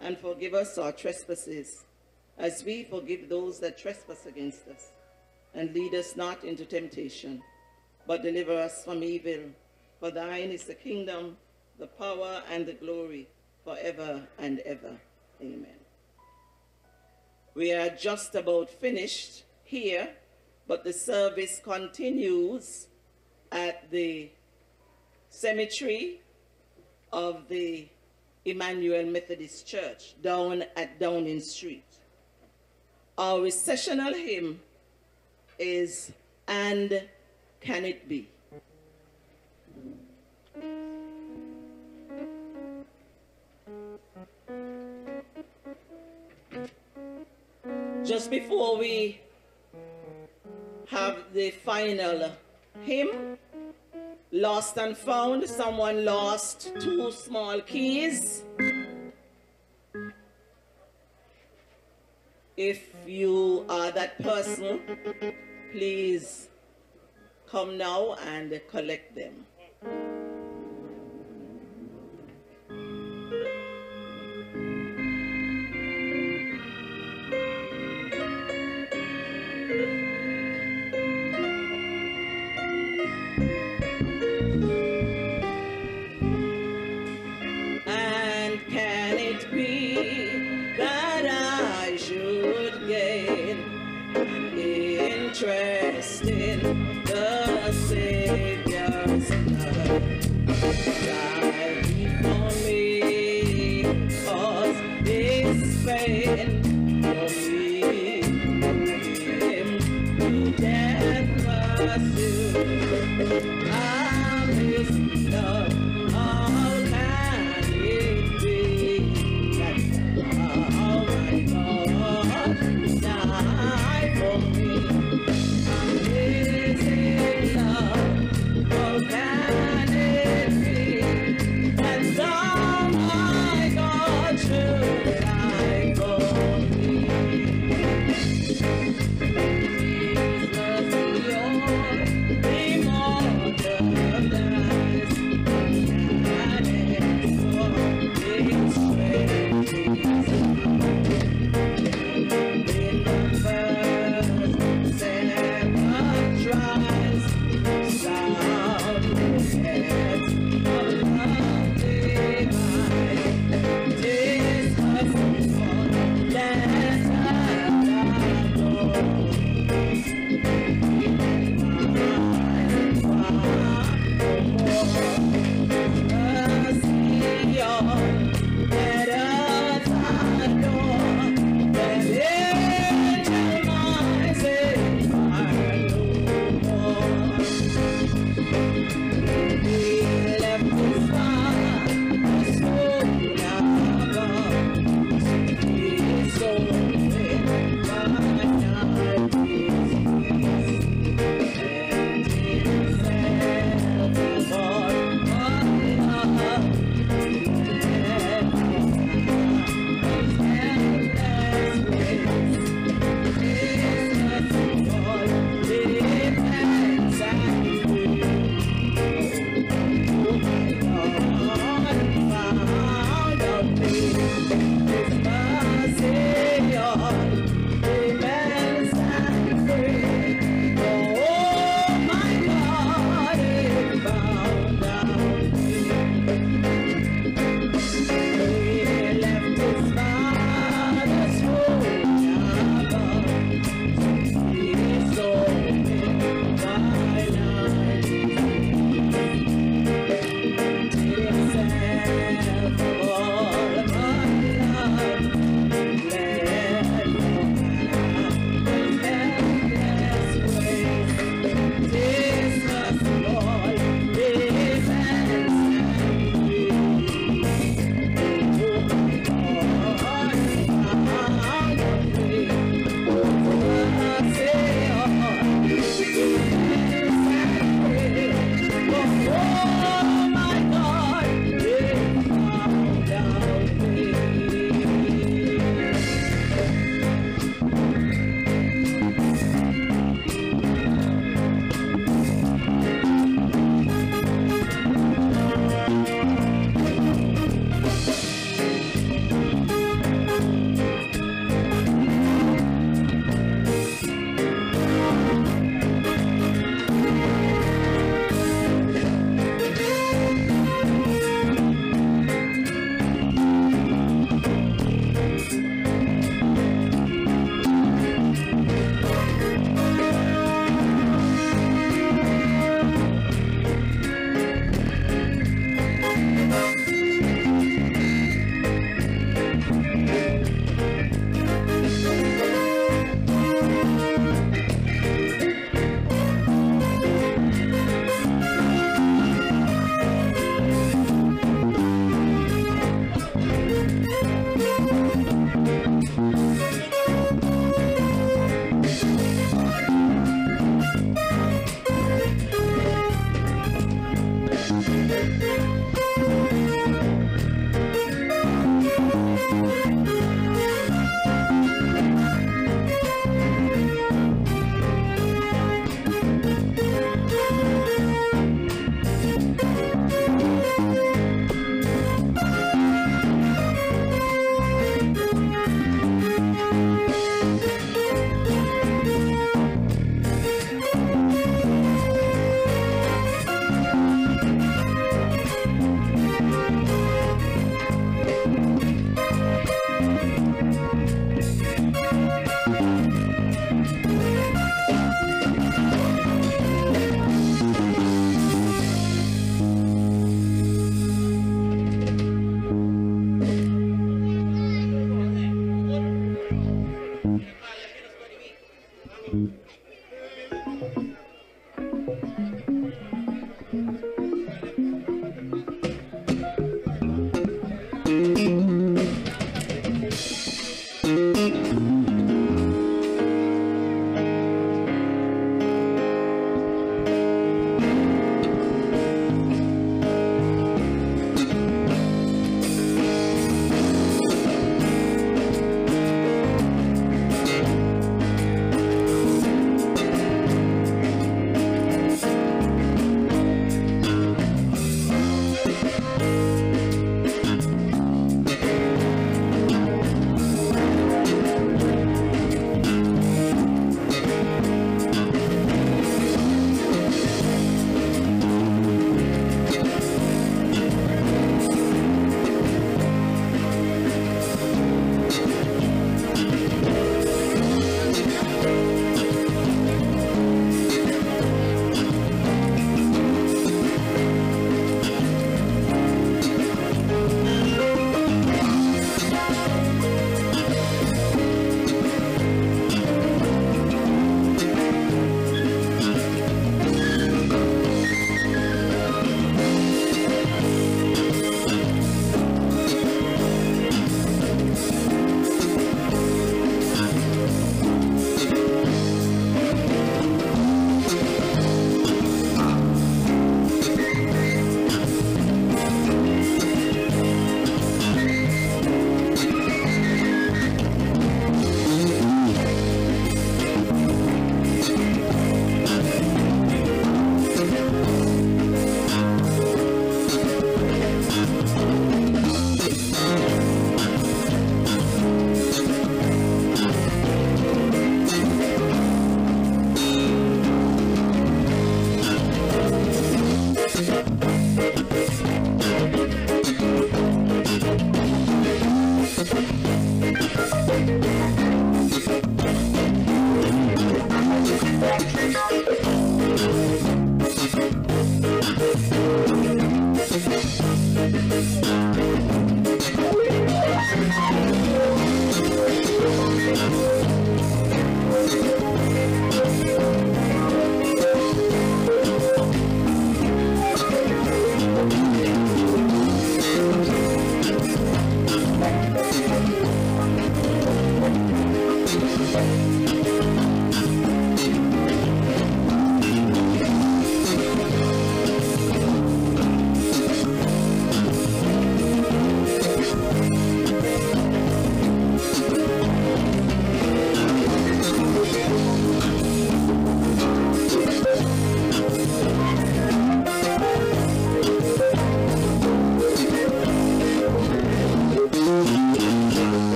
and forgive us our trespasses, as we forgive those that trespass against us. And lead us not into temptation, but deliver us from evil. For thine is the kingdom, the power, and the glory, forever and ever. Amen. We are just about finished here, but the service continues at the cemetery of the Emmanuel Methodist Church down at Downing Street. Our recessional hymn is And Can It Be? Just before we have the final hymn, Lost and found, someone lost two small keys. If you are that person, please come now and collect them.